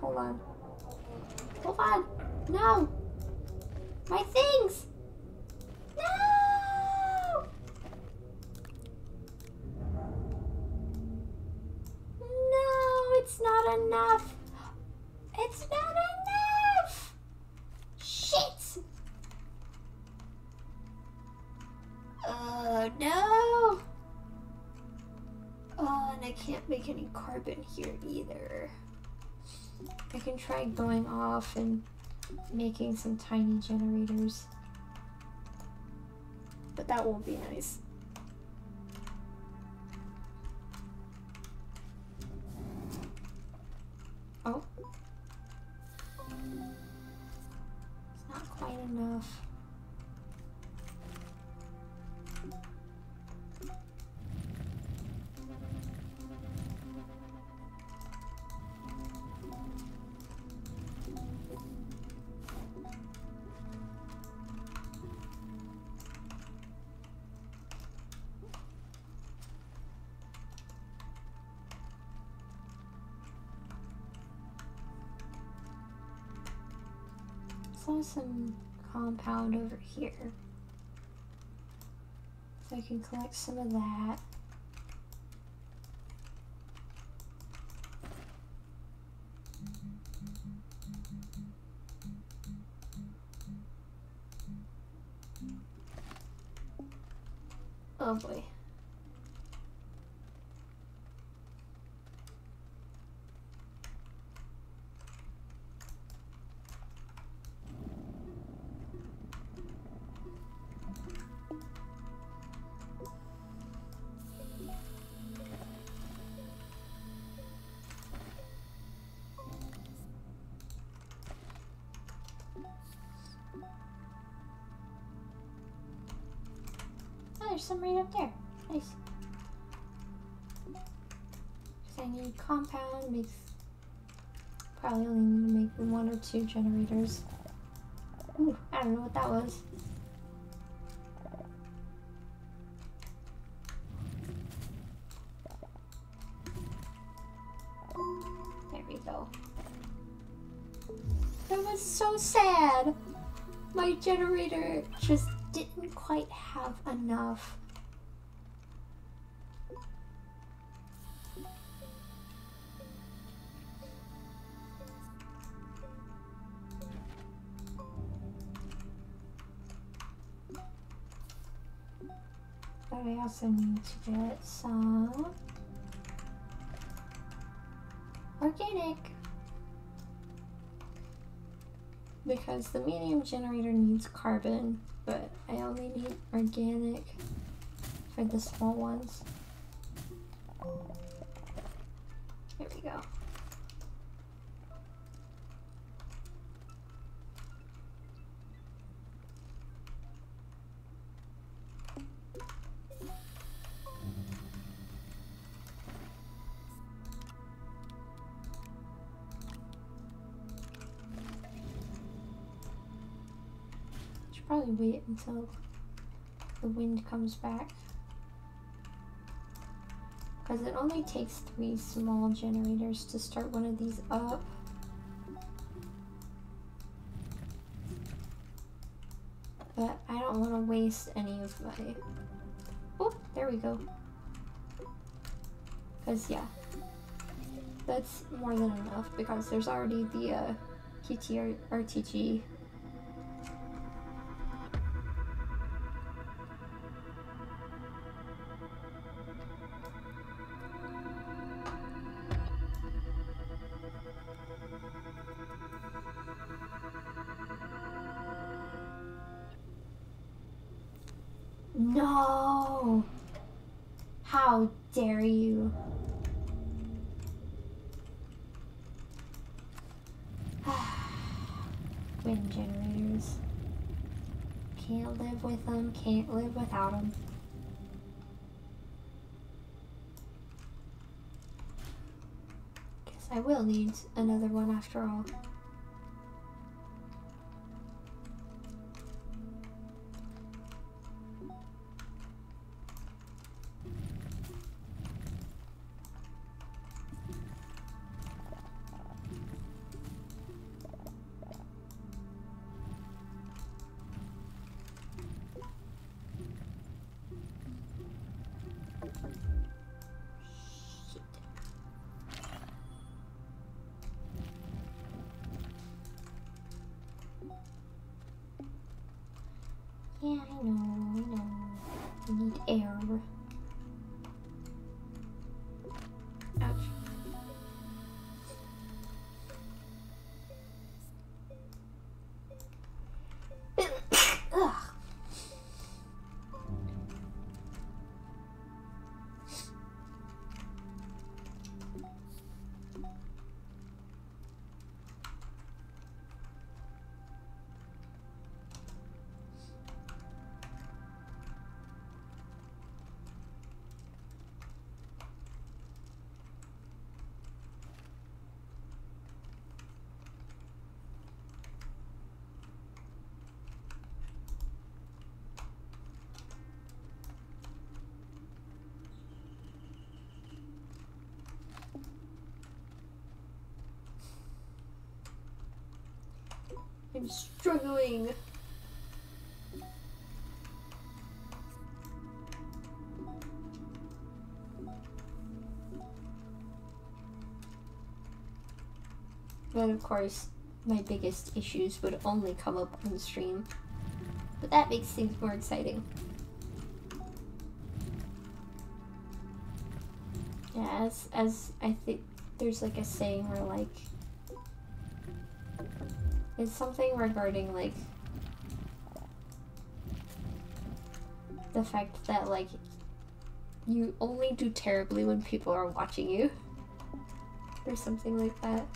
A: Hold on. Hold on. No. My things. No. No, it's not enough. It's not enough! Can't make any carbon here either. I can try going off and making some tiny generators. But that won't be nice. Some compound over here. So I can collect some of that. Right up there. Nice. Because I need compound, makes probably only need to make one or two generators. Ooh, I don't know what that was. There we go. That was so sad. My generator just didn't quite have enough. Also need to get some organic because the medium generator needs carbon but I only need organic for the small ones. There we go. Until the wind comes back. Because it only takes three small generators to start one of these up. But I don't want to waste any of my... Oh, there we go. Because, yeah. That's more than enough because there's already the uh, QT can't live without them. Guess I will need another one after all. I'm struggling. But of course, my biggest issues would only come up on the stream. But that makes things more exciting. Yeah, as, as I think there's like a saying where like it's something regarding like the fact that like you only do terribly when people are watching you or something like that.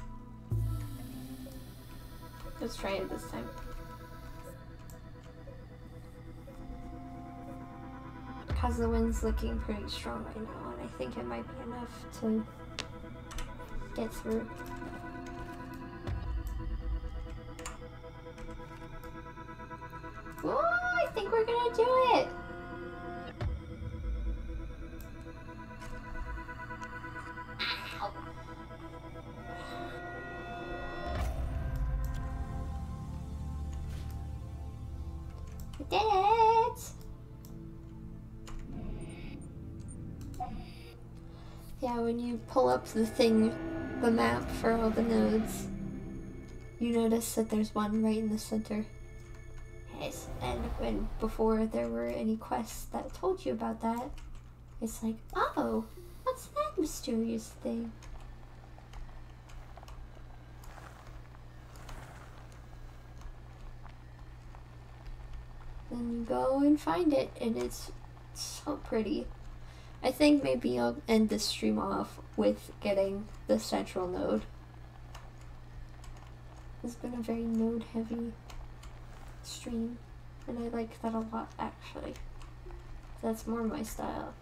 A: Let's try it this time. Because the wind's looking pretty strong right now, and I think it might be enough to get through. Gonna do it! did it! Yeah, when you pull up the thing, the map for all the nodes, you notice that there's one right in the center. When before there were any quests that told you about that, it's like, oh, what's that mysterious thing? Then you go and find it, and it's so pretty. I think maybe I'll end this stream off with getting the central node. It's been a very node heavy stream, and I like that a lot actually. That's more my style.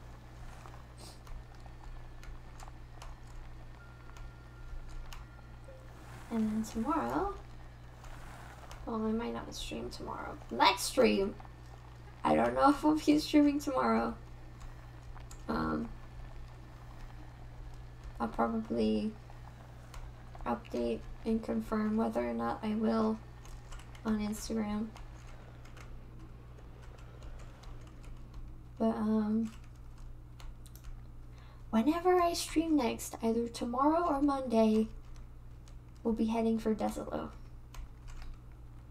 A: And then tomorrow, well, I might not stream tomorrow. Next stream, I don't know if we'll be streaming tomorrow. Um, I'll probably update and confirm whether or not I will on Instagram. But, um, whenever I stream next, either tomorrow or Monday, we'll be heading for Desolo.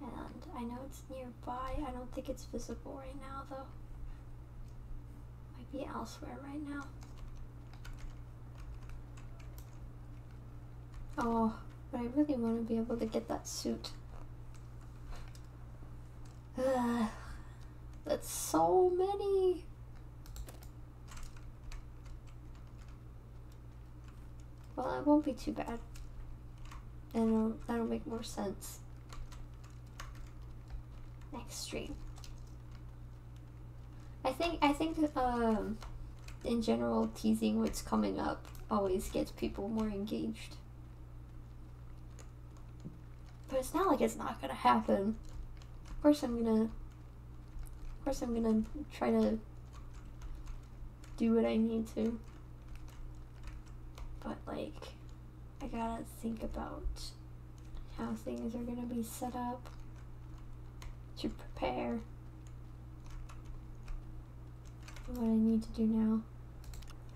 A: And I know it's nearby. I don't think it's visible right now, though. Might be elsewhere right now. Oh, but I really want to be able to get that suit. Ugh, that's so many. Well, it won't be too bad. And that'll make more sense next stream. I think I think um in general teasing what's coming up always gets people more engaged. But it's not like it's not gonna happen. Of course I'm gonna of course I'm gonna try to do what I need to. But like I gotta think about how things are gonna be set up to prepare what I need to do now.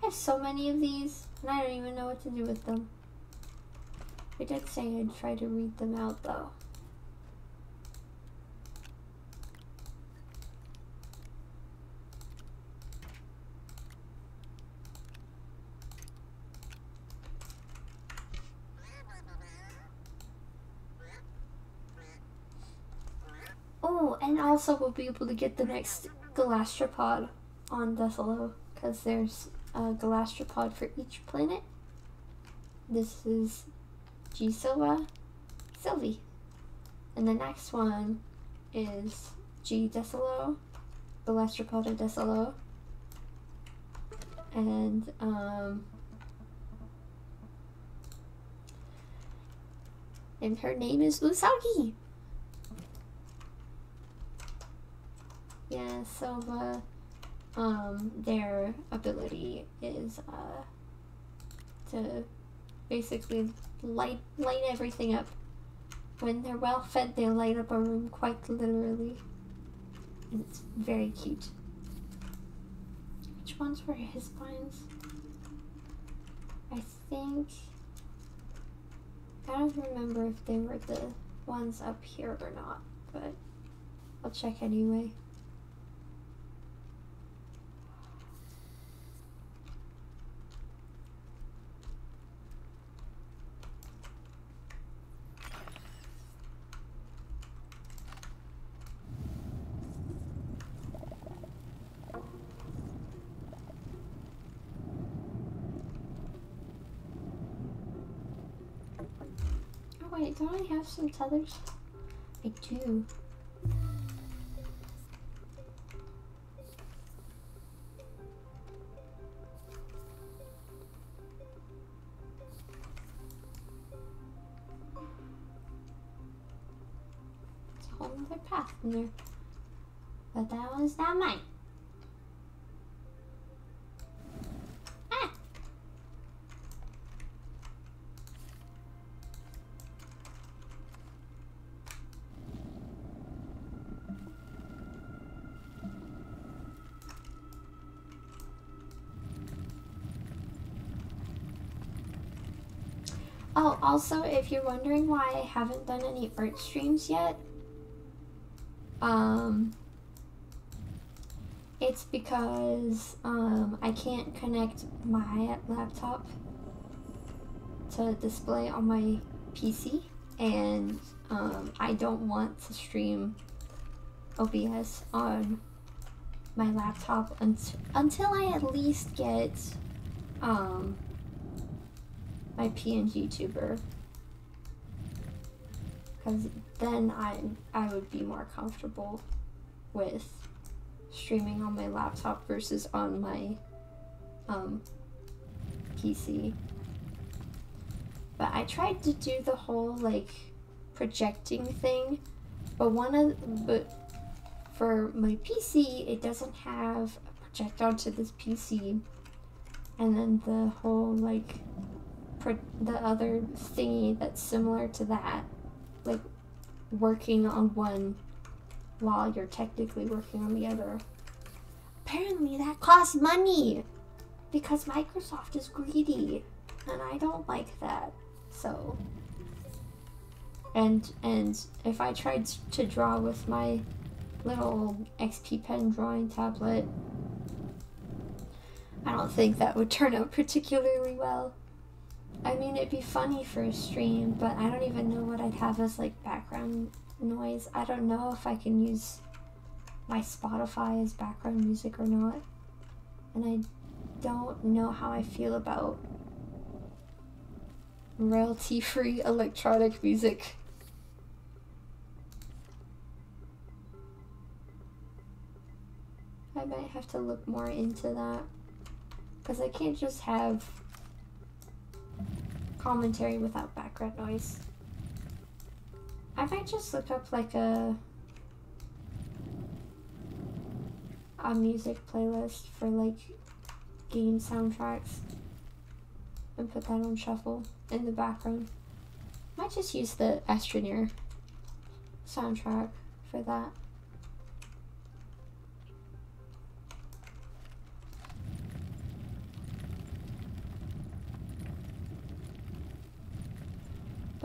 A: I have so many of these, and I don't even know what to do with them. I did say I'd try to read them out, though. Oh, and also we'll be able to get the next Galastropod on Desolo, because there's a Galastropod for each planet. This is G Sylva, Sylvie. And the next one is G Desolo, Galastropoda Desolo. And, um, and her name is Usagi. Yeah, so uh, um, their ability is uh, to basically light light everything up when they're well fed, they light up a room quite literally. And it's very cute. Which ones were his spines? I think. I don't remember if they were the ones up here or not, but I'll check anyway. Wait, don't I have some tethers? I do. It's a whole other path in there. But that one's not mine. Also, if you're wondering why I haven't done any art streams yet, um, it's because um, I can't connect my laptop to display on my PC, and um, I don't want to stream OBS on my laptop unt until I at least get um, my PNG tuber. Because then I, I would be more comfortable with streaming on my laptop versus on my um, PC. But I tried to do the whole like projecting thing, but one of but for my PC it doesn't have a project onto this PC, and then the whole like the other thingy that's similar to that, like working on one while you're technically working on the other. Apparently that costs money because Microsoft is greedy and I don't like that. So and and if I tried to draw with my little XP pen drawing tablet I don't think that would turn out particularly well. I mean, it'd be funny for a stream, but I don't even know what I'd have as like background noise. I don't know if I can use my Spotify as background music or not. And I don't know how I feel about royalty free electronic music. I might have to look more into that. Because I can't just have commentary without background noise. I might just look up like a a music playlist for like game soundtracks and put that on shuffle in the background. Might just use the Astroneer soundtrack for that.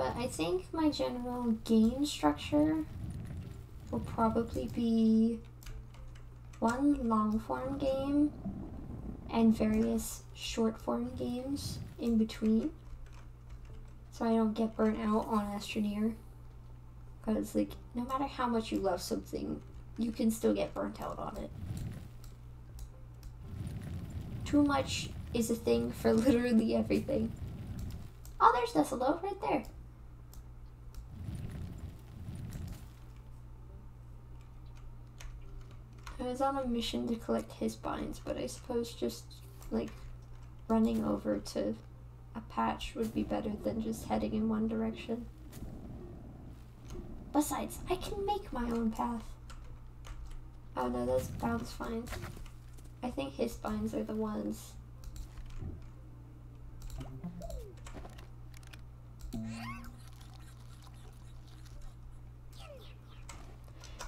A: But I think my general game structure will probably be one long form game and various short form games in between. So I don't get burnt out on Astroneer. Because, like, no matter how much you love something, you can still get burnt out on it. Too much is a thing for literally everything. Oh, there's Nestledo right there. I was on a mission to collect his binds, but I suppose just like running over to a patch would be better than just heading in one direction. Besides, I can make my own path. Oh no, those bounce fine. I think his spines are the ones.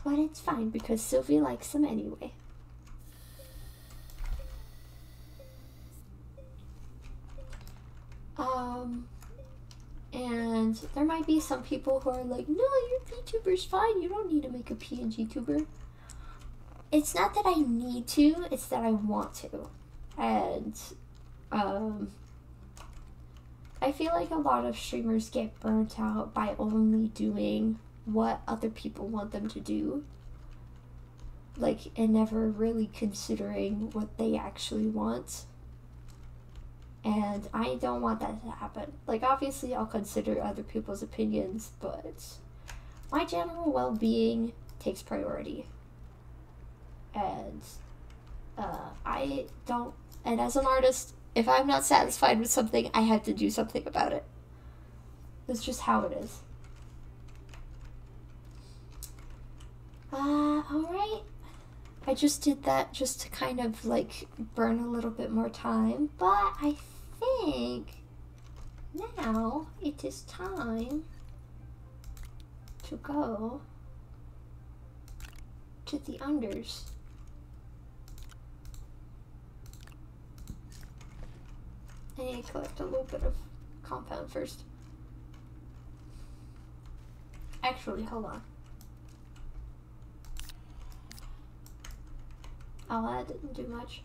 A: But it's fine because Sylvie likes them anyway. Um, and there might be some people who are like, no, your VTuber's fine. You don't need to make a PNG tuber. It's not that I need to, it's that I want to. And, um, I feel like a lot of streamers get burnt out by only doing what other people want them to do. Like, and never really considering what they actually want. And I don't want that to happen. Like, obviously, I'll consider other people's opinions, but my general well being takes priority. And uh, I don't, and as an artist, if I'm not satisfied with something, I have to do something about it. That's just how it is. Uh, alright. I just did that just to kind of like burn a little bit more time, but I think now it is time to go to the unders. I need to collect a little bit of compound first. Actually, hold on. Oh, that didn't do much.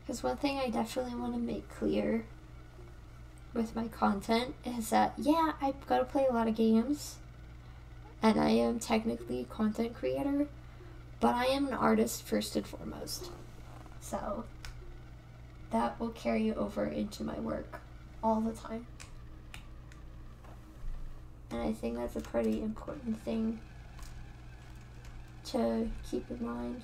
A: Because one thing I definitely want to make clear with my content is that, yeah, I've got to play a lot of games, and I am technically a content creator, but I am an artist first and foremost. So, that will carry over into my work all the time. And I think that's a pretty important thing to keep in mind.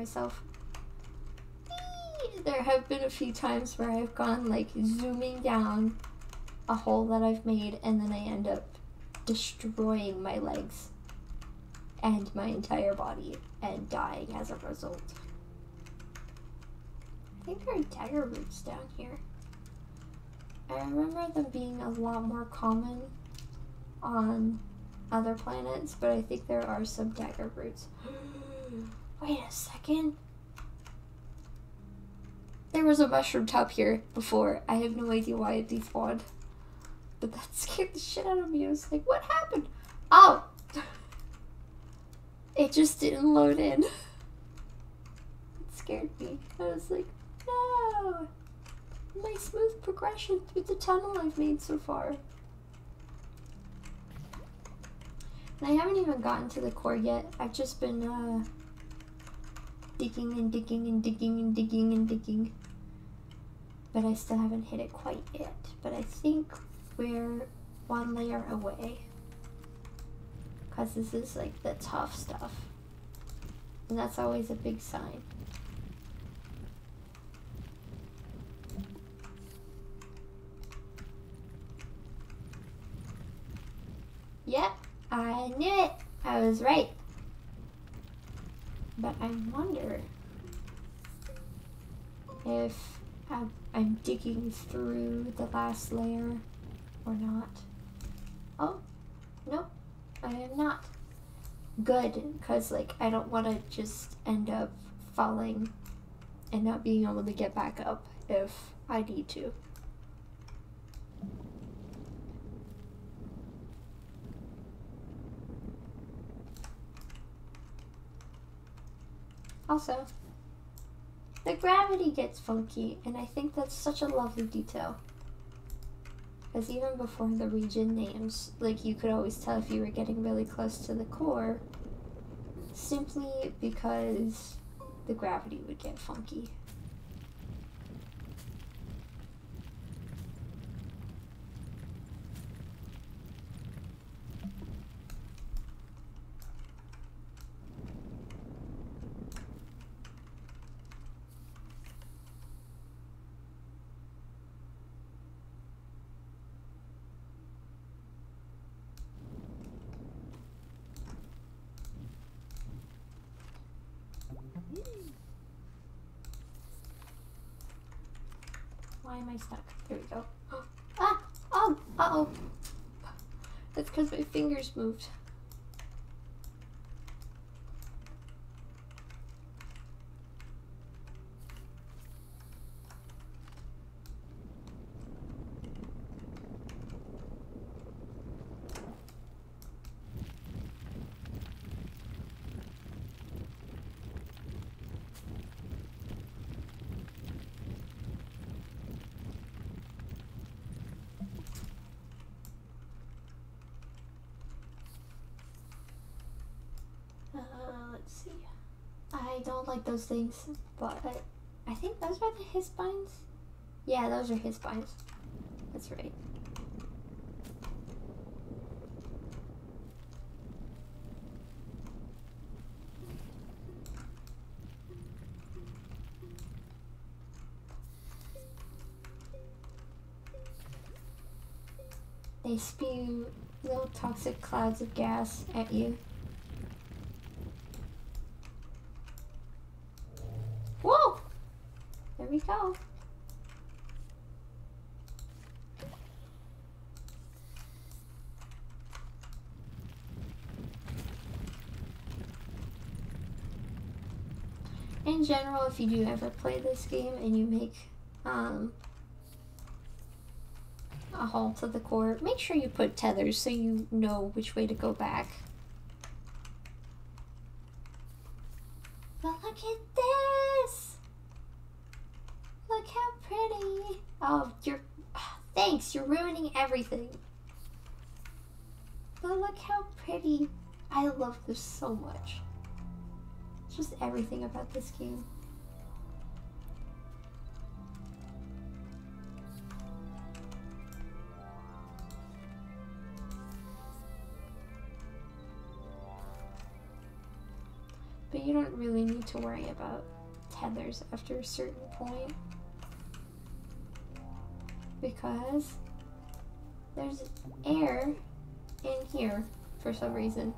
A: Myself. There have been a few times where I've gone like zooming down a hole that I've made and then I end up destroying my legs and my entire body and dying as a result. I think there are dagger roots down here. I remember them being a lot more common on other planets, but I think there are some dagger roots. Wait a second. There was a mushroom top here before. I have no idea why it despawned. But that scared the shit out of me. I was like, what happened? Oh! It just didn't load in. It scared me. I was like, no! My smooth progression through the tunnel I've made so far. And I haven't even gotten to the core yet. I've just been, uh, digging and digging and digging and digging and digging. But I still haven't hit it quite yet. But I think we're one layer away. Because this is like the tough stuff. And that's always a big sign. Yep, I knew it. I was right. But I wonder if I'm digging through the last layer or not. Oh, nope, I am not. Good, because like I don't want to just end up falling and not being able to get back up if I need to. Also, the gravity gets funky, and I think that's such a lovely detail. Because even before the region names, like you could always tell if you were getting really close to the core, simply because the gravity would get funky. Why am I stuck? There we go. Ah! Oh! Uh-oh! That's fingers moved. Uh, let's see. I don't like those things, but I, think those are the his spines. Yeah, those are his spines. That's right. They spew little toxic clouds of gas at you. Whoa! There we go. In general, if you do ever play this game and you make um, a haul to the court, make sure you put tethers so you know which way to go back. But look at this! Look how pretty! Oh, you're. Thanks, you're ruining everything. But look how pretty. I love this so much. Just everything about this game. But you don't really need to worry about tethers after a certain point. Because there's air in here for some reason.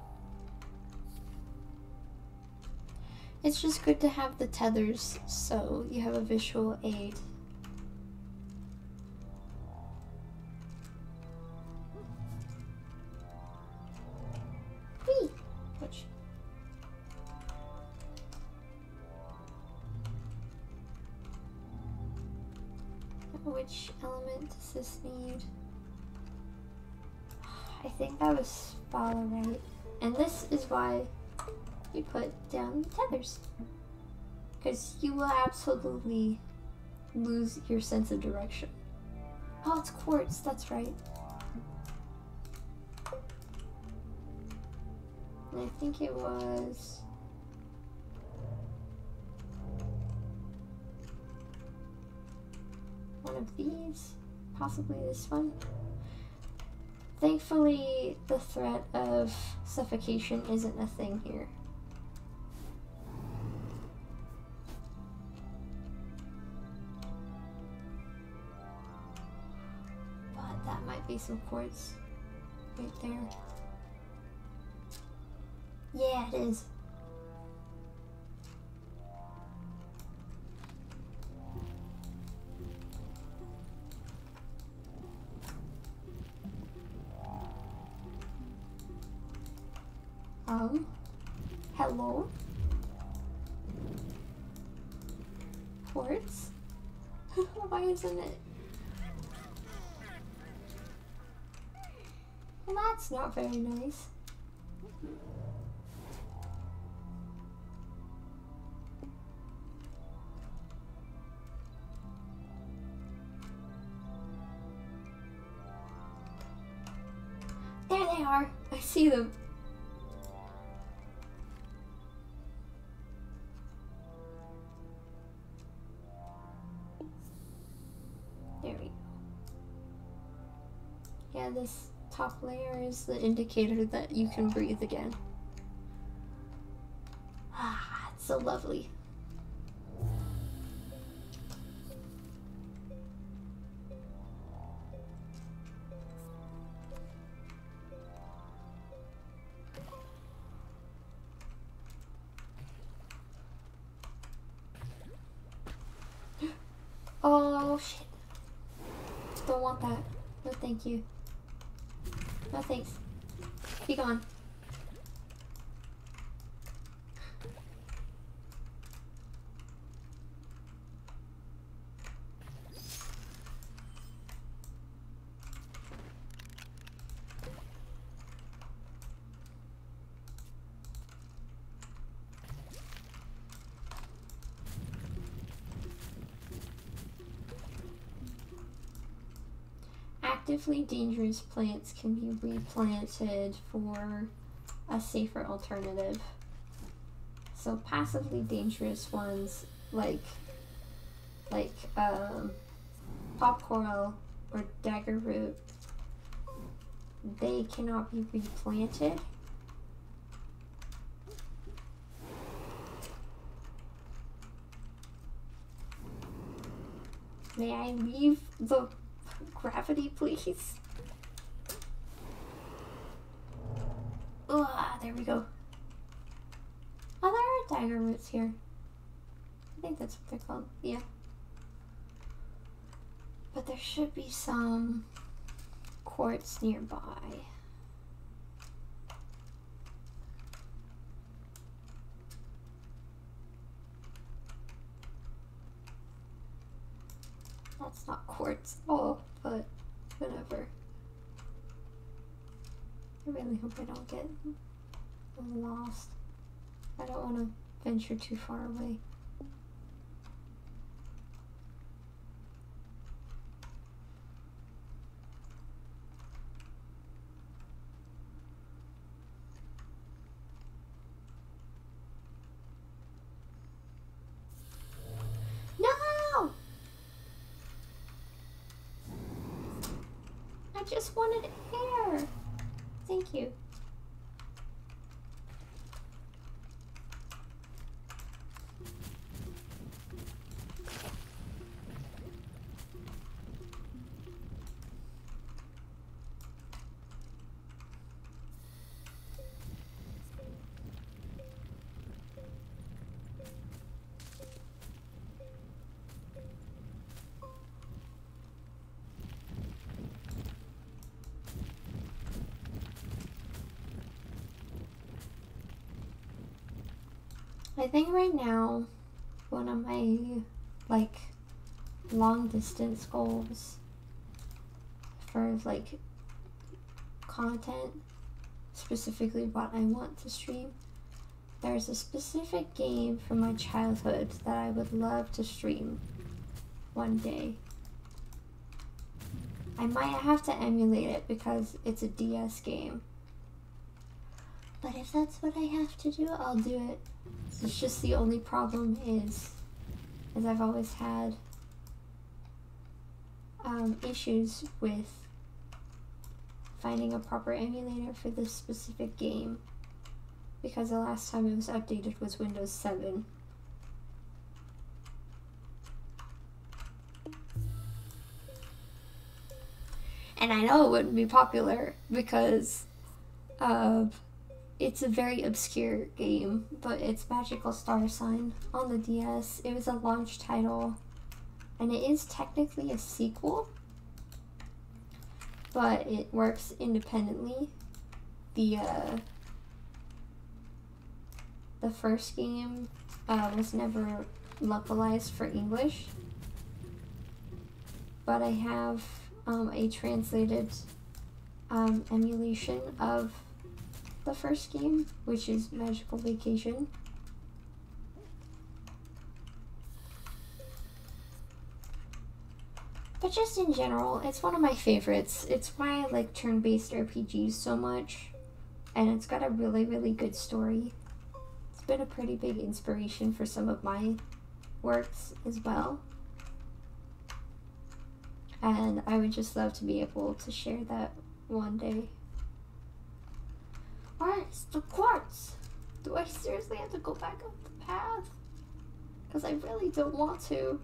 A: It's just good to have the tethers so you have a visual aid. Tethers. Because you will absolutely lose your sense of direction. Oh, it's quartz, that's right. I think it was. One of these, possibly this one. Thankfully, the threat of suffocation isn't a thing here. Be some quartz right there. Yeah, it is. Um, hello? Quartz? Why isn't it? very nice. There they are. I see them. There we go. Yeah, this top layer is the indicator that you can breathe again. Ah, it's so lovely. Actively dangerous plants can be replanted for a safer alternative. So passively dangerous ones like like um, pop coral or dagger root, they cannot be replanted. May I leave the gravity, please? Ah, there we go. Oh, there are tiger roots here. I think that's what they're called. Yeah. But there should be some quartz nearby. That's not quartz all, but whatever. I really hope I don't get lost. I don't want to venture too far away. No! I just wanted air. Thank you. I think right now, one of my like long distance goals for like content, specifically what I want to stream, there's a specific game from my childhood that I would love to stream one day. I might have to emulate it because it's a DS game. But if that's what I have to do, I'll do it. It's just the only problem is, as I've always had um, issues with finding a proper emulator for this specific game because the last time it was updated was Windows 7. And I know it wouldn't be popular because of it's a very obscure game, but it's Magical Starsign on the DS. It was a launch title, and it is technically a sequel, but it works independently. The uh, the first game uh, was never localized for English, but I have um, a translated um, emulation of the first game, which is Magical Vacation. But just in general, it's one of my favorites. It's why I like turn based RPGs so much. And it's got a really, really good story. It's been a pretty big inspiration for some of my works as well. And I would just love to be able to share that one day. Where's the quartz? Do I seriously have to go back up the path? Because I really don't want to.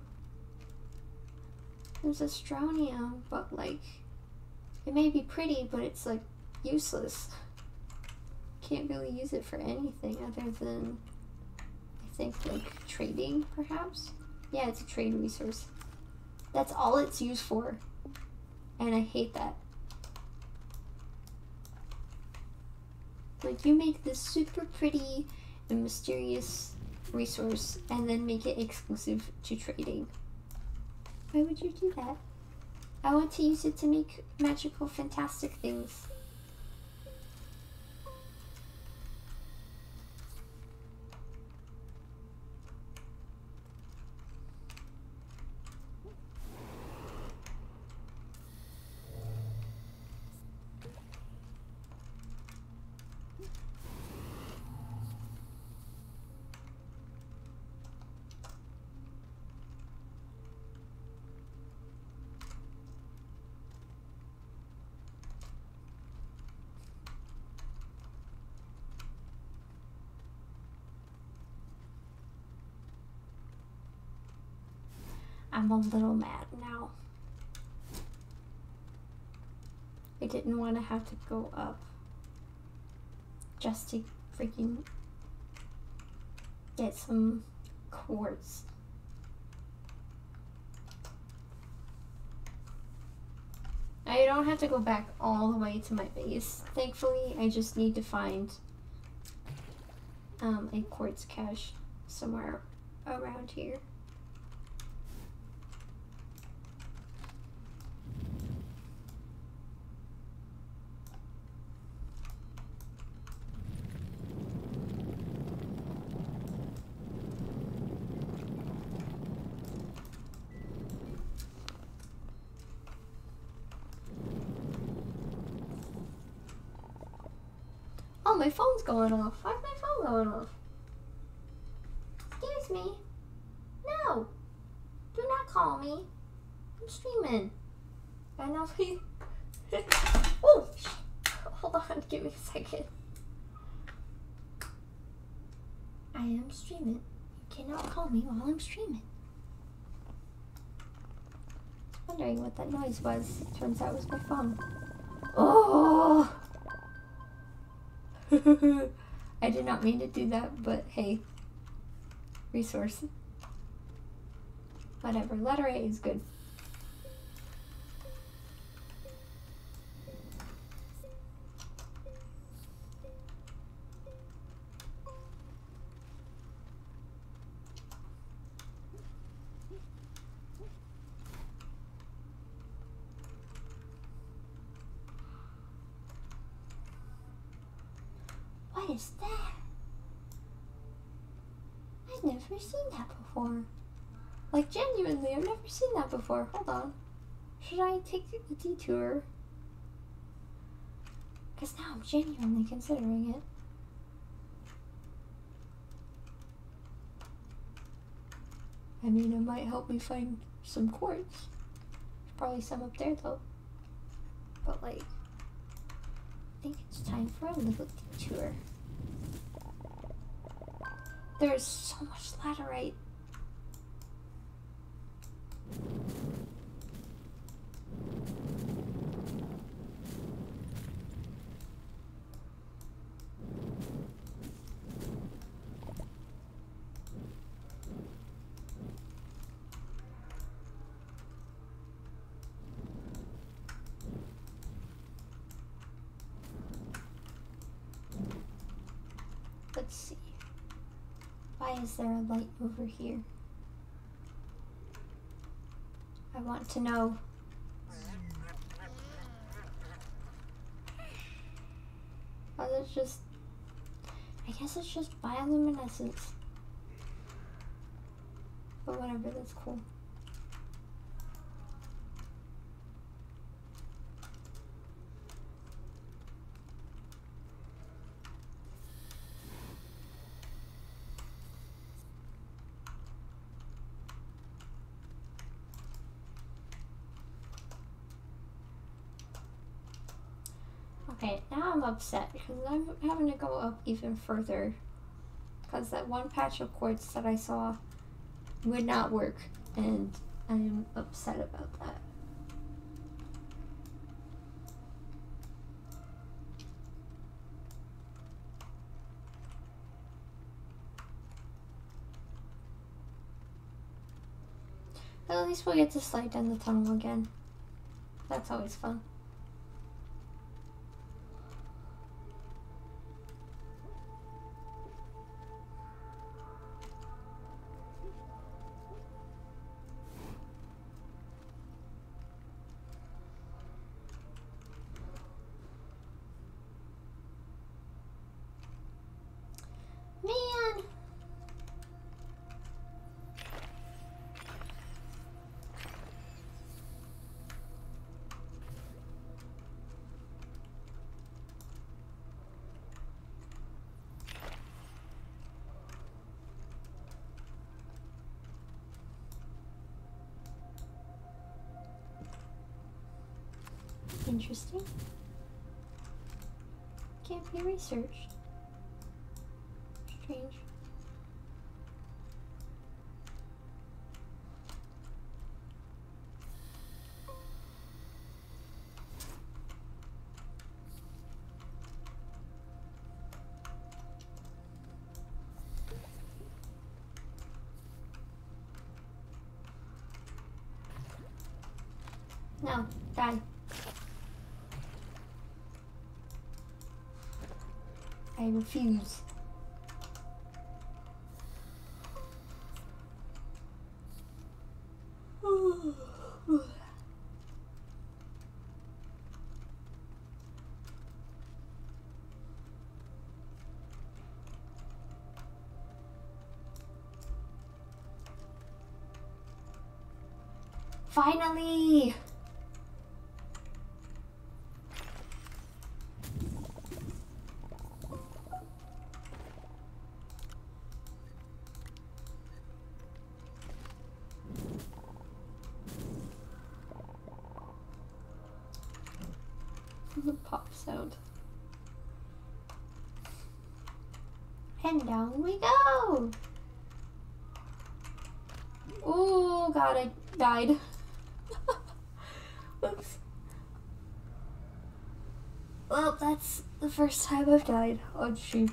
A: There's a strontium, but like, it may be pretty, but it's like useless. Can't really use it for anything other than, I think, like trading, perhaps? Yeah, it's a trade resource. That's all it's used for. And I hate that. Like, you make this super pretty and mysterious resource and then make it exclusive to trading. Why would you do that? I want to use it to make magical, fantastic things. I'm a little mad now. I didn't want to have to go up just to freaking get some quartz. I don't have to go back all the way to my base. Thankfully, I just need to find um, a quartz cache somewhere around here. my phone's going off. Why's my phone going off? Excuse me. No. Do not call me. I'm streaming. I know he. oh! Hold on. Give me a second. I am streaming. You cannot call me while I'm streaming. wondering what that noise was. Turns out it was my phone. Oh! I did not mean to do that, but hey. Resource. Whatever. Letter A is good. is that? I've never seen that before. Like, genuinely, I've never before. Hold on. Should I take the detour? Because now I'm genuinely considering it. I mean, it might help me find some quartz. There's probably some up there, though. But, like, I think it's time for a little detour. There's so much laterite. Let's see. Why is there a light over here? I want to know. Oh, that's just... I guess it's just bioluminescence. But whatever, that's cool. I'm upset because I'm having to go up even further because that one patch of quartz that I saw would not work and I'm upset about that. But at least we'll get to slide down the tunnel again. That's always fun. Interesting. Can't be researched. Strange. No, die. I Finally! The pop sound. And down we go! Oh god, I died. Oops. Well, that's the first time I've died oh, on stream.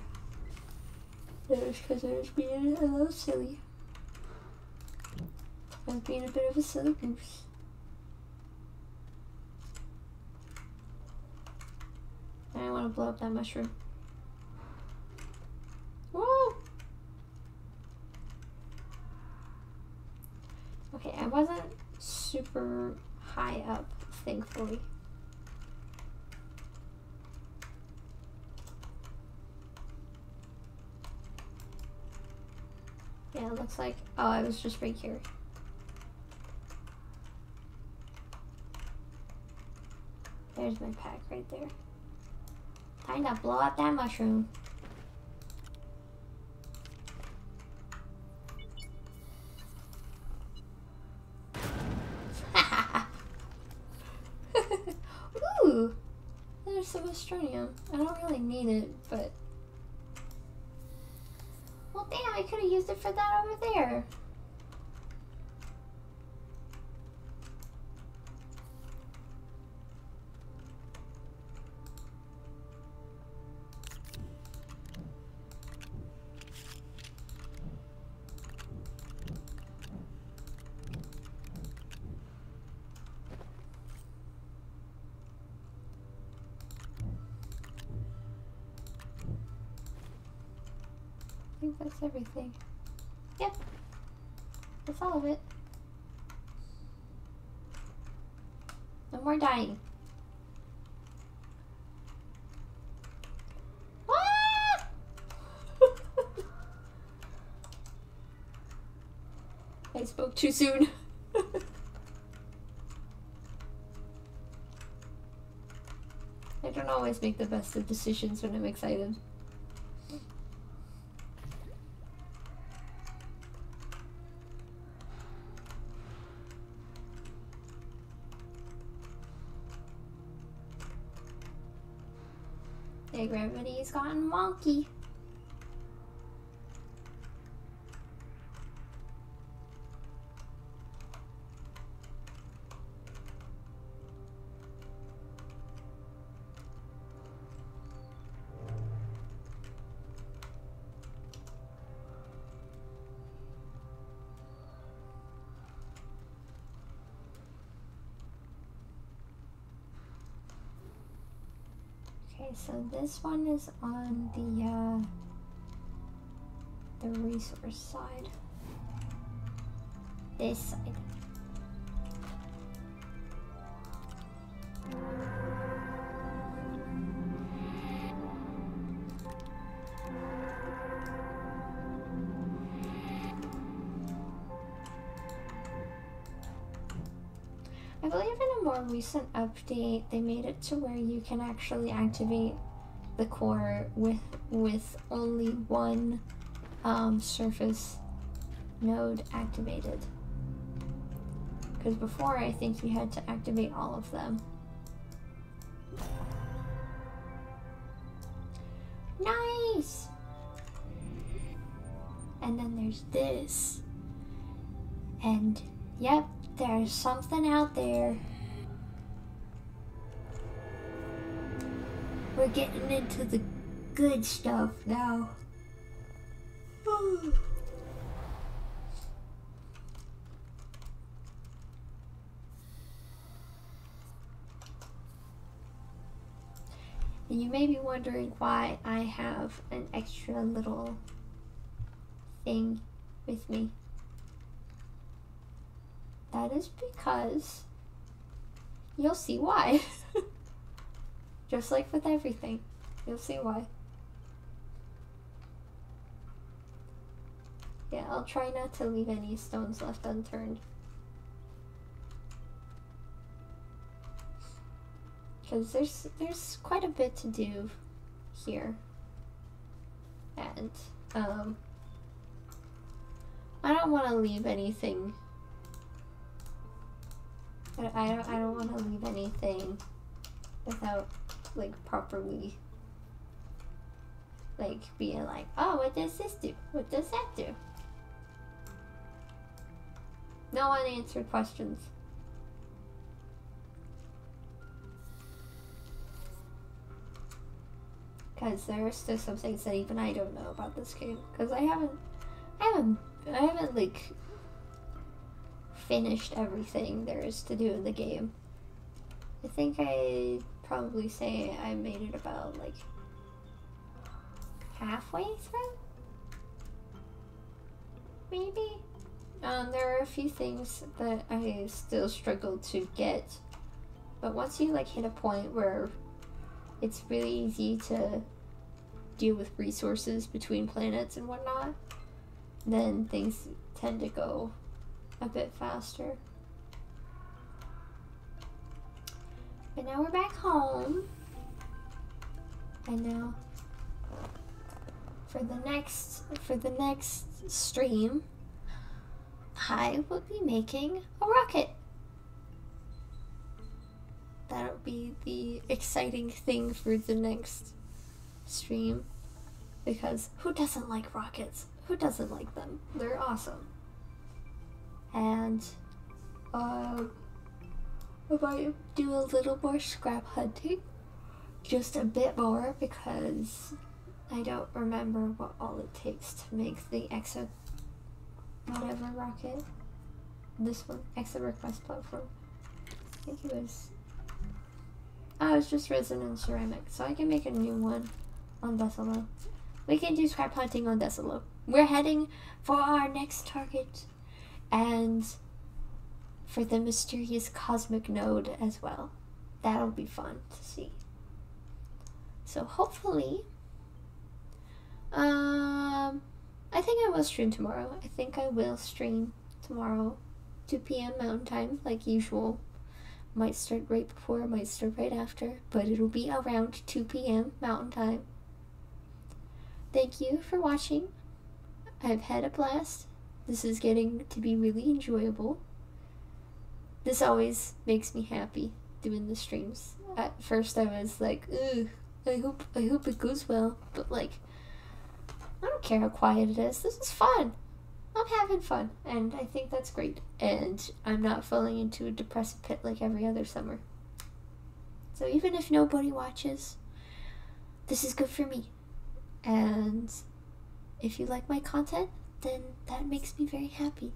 A: was because I was being a little silly. I was being a bit of a silly goose. I want to blow up that mushroom. Woo! Okay, I wasn't super high up, thankfully. Yeah, it looks like, oh, I was just right here. There's my pack right there. Time to blow up that mushroom. Ooh, there's some astronium. I don't really need it, but... Well, damn, I could have used it for that over there. Think that's everything. Yep. That's all of it. No more dying. Ah! I spoke too soon. I don't always make the best of decisions when I'm excited. Wonky. So this one is on the uh, the resource side. This side. Recent update, they made it to where you can actually activate the core with with only one um, surface node activated. Because before, I think you had to activate all of them. Nice! And then there's this. And, yep, there's something out there. We're getting into the good stuff now. And you may be wondering why I have an extra little thing with me. That is because you'll see why. Just like with everything, you'll see why. Yeah, I'll try not to leave any stones left unturned. Because there's, there's quite a bit to do here. And, um, I don't want to leave anything. I, I don't, I don't want to leave anything without, like, properly, like, being like, oh, what does this do? What does that do? No unanswered questions. Because there are still some things that even I don't know about this game. Because I haven't, I haven't, I haven't like finished everything there is to do in the game. I think I probably say I made it about like halfway through. Maybe. Um, there are a few things that I still struggle to get, but once you like hit a point where it's really easy to deal with resources between planets and whatnot, then things tend to go a bit faster. But now we're back home. And now for the next for the next stream I will be making a rocket. That'll be the exciting thing for the next stream. Because who doesn't like rockets? Who doesn't like them? They're awesome. And, uh, I might do a little more scrap hunting. Just a bit more because I don't remember what all it takes to make the exo whatever rocket. This one, exo request platform. I think it was. Oh, it's just resin and ceramic, so I can make a new one on Desolo. We can do scrap hunting on Desolo. We're heading for our next target, and for the mysterious cosmic node as well. That'll be fun to see. So hopefully, um, I think I will stream tomorrow. I think I will stream tomorrow, 2 p.m. Mountain Time, like usual. Might start right before, might start right after, but it'll be around 2 p.m. Mountain Time. Thank you for watching. I've had a blast. This is getting to be really enjoyable. This always makes me happy doing the streams. At first, I was like, ugh, I hope I hope it goes well. But like I don't care how quiet it is. This is fun. I'm having fun and I think that's great. And I'm not falling into a depressive pit like every other summer. So even if nobody watches, this is good for me. And if you like my content, then that makes me very happy.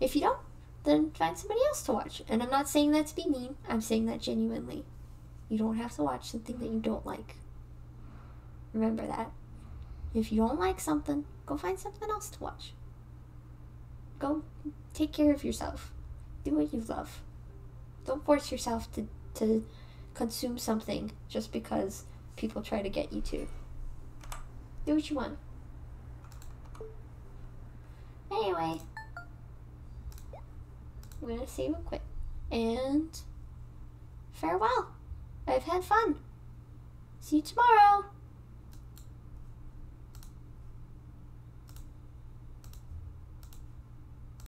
A: If you don't, then find somebody else to watch. And I'm not saying that to be mean, I'm saying that genuinely. You don't have to watch something that you don't like. Remember that. If you don't like something, go find something else to watch. Go take care of yourself. Do what you love. Don't force yourself to, to consume something just because people try to get you to. Do what you want. Anyway, I'm gonna save and quit. And farewell. I've had fun. See you tomorrow.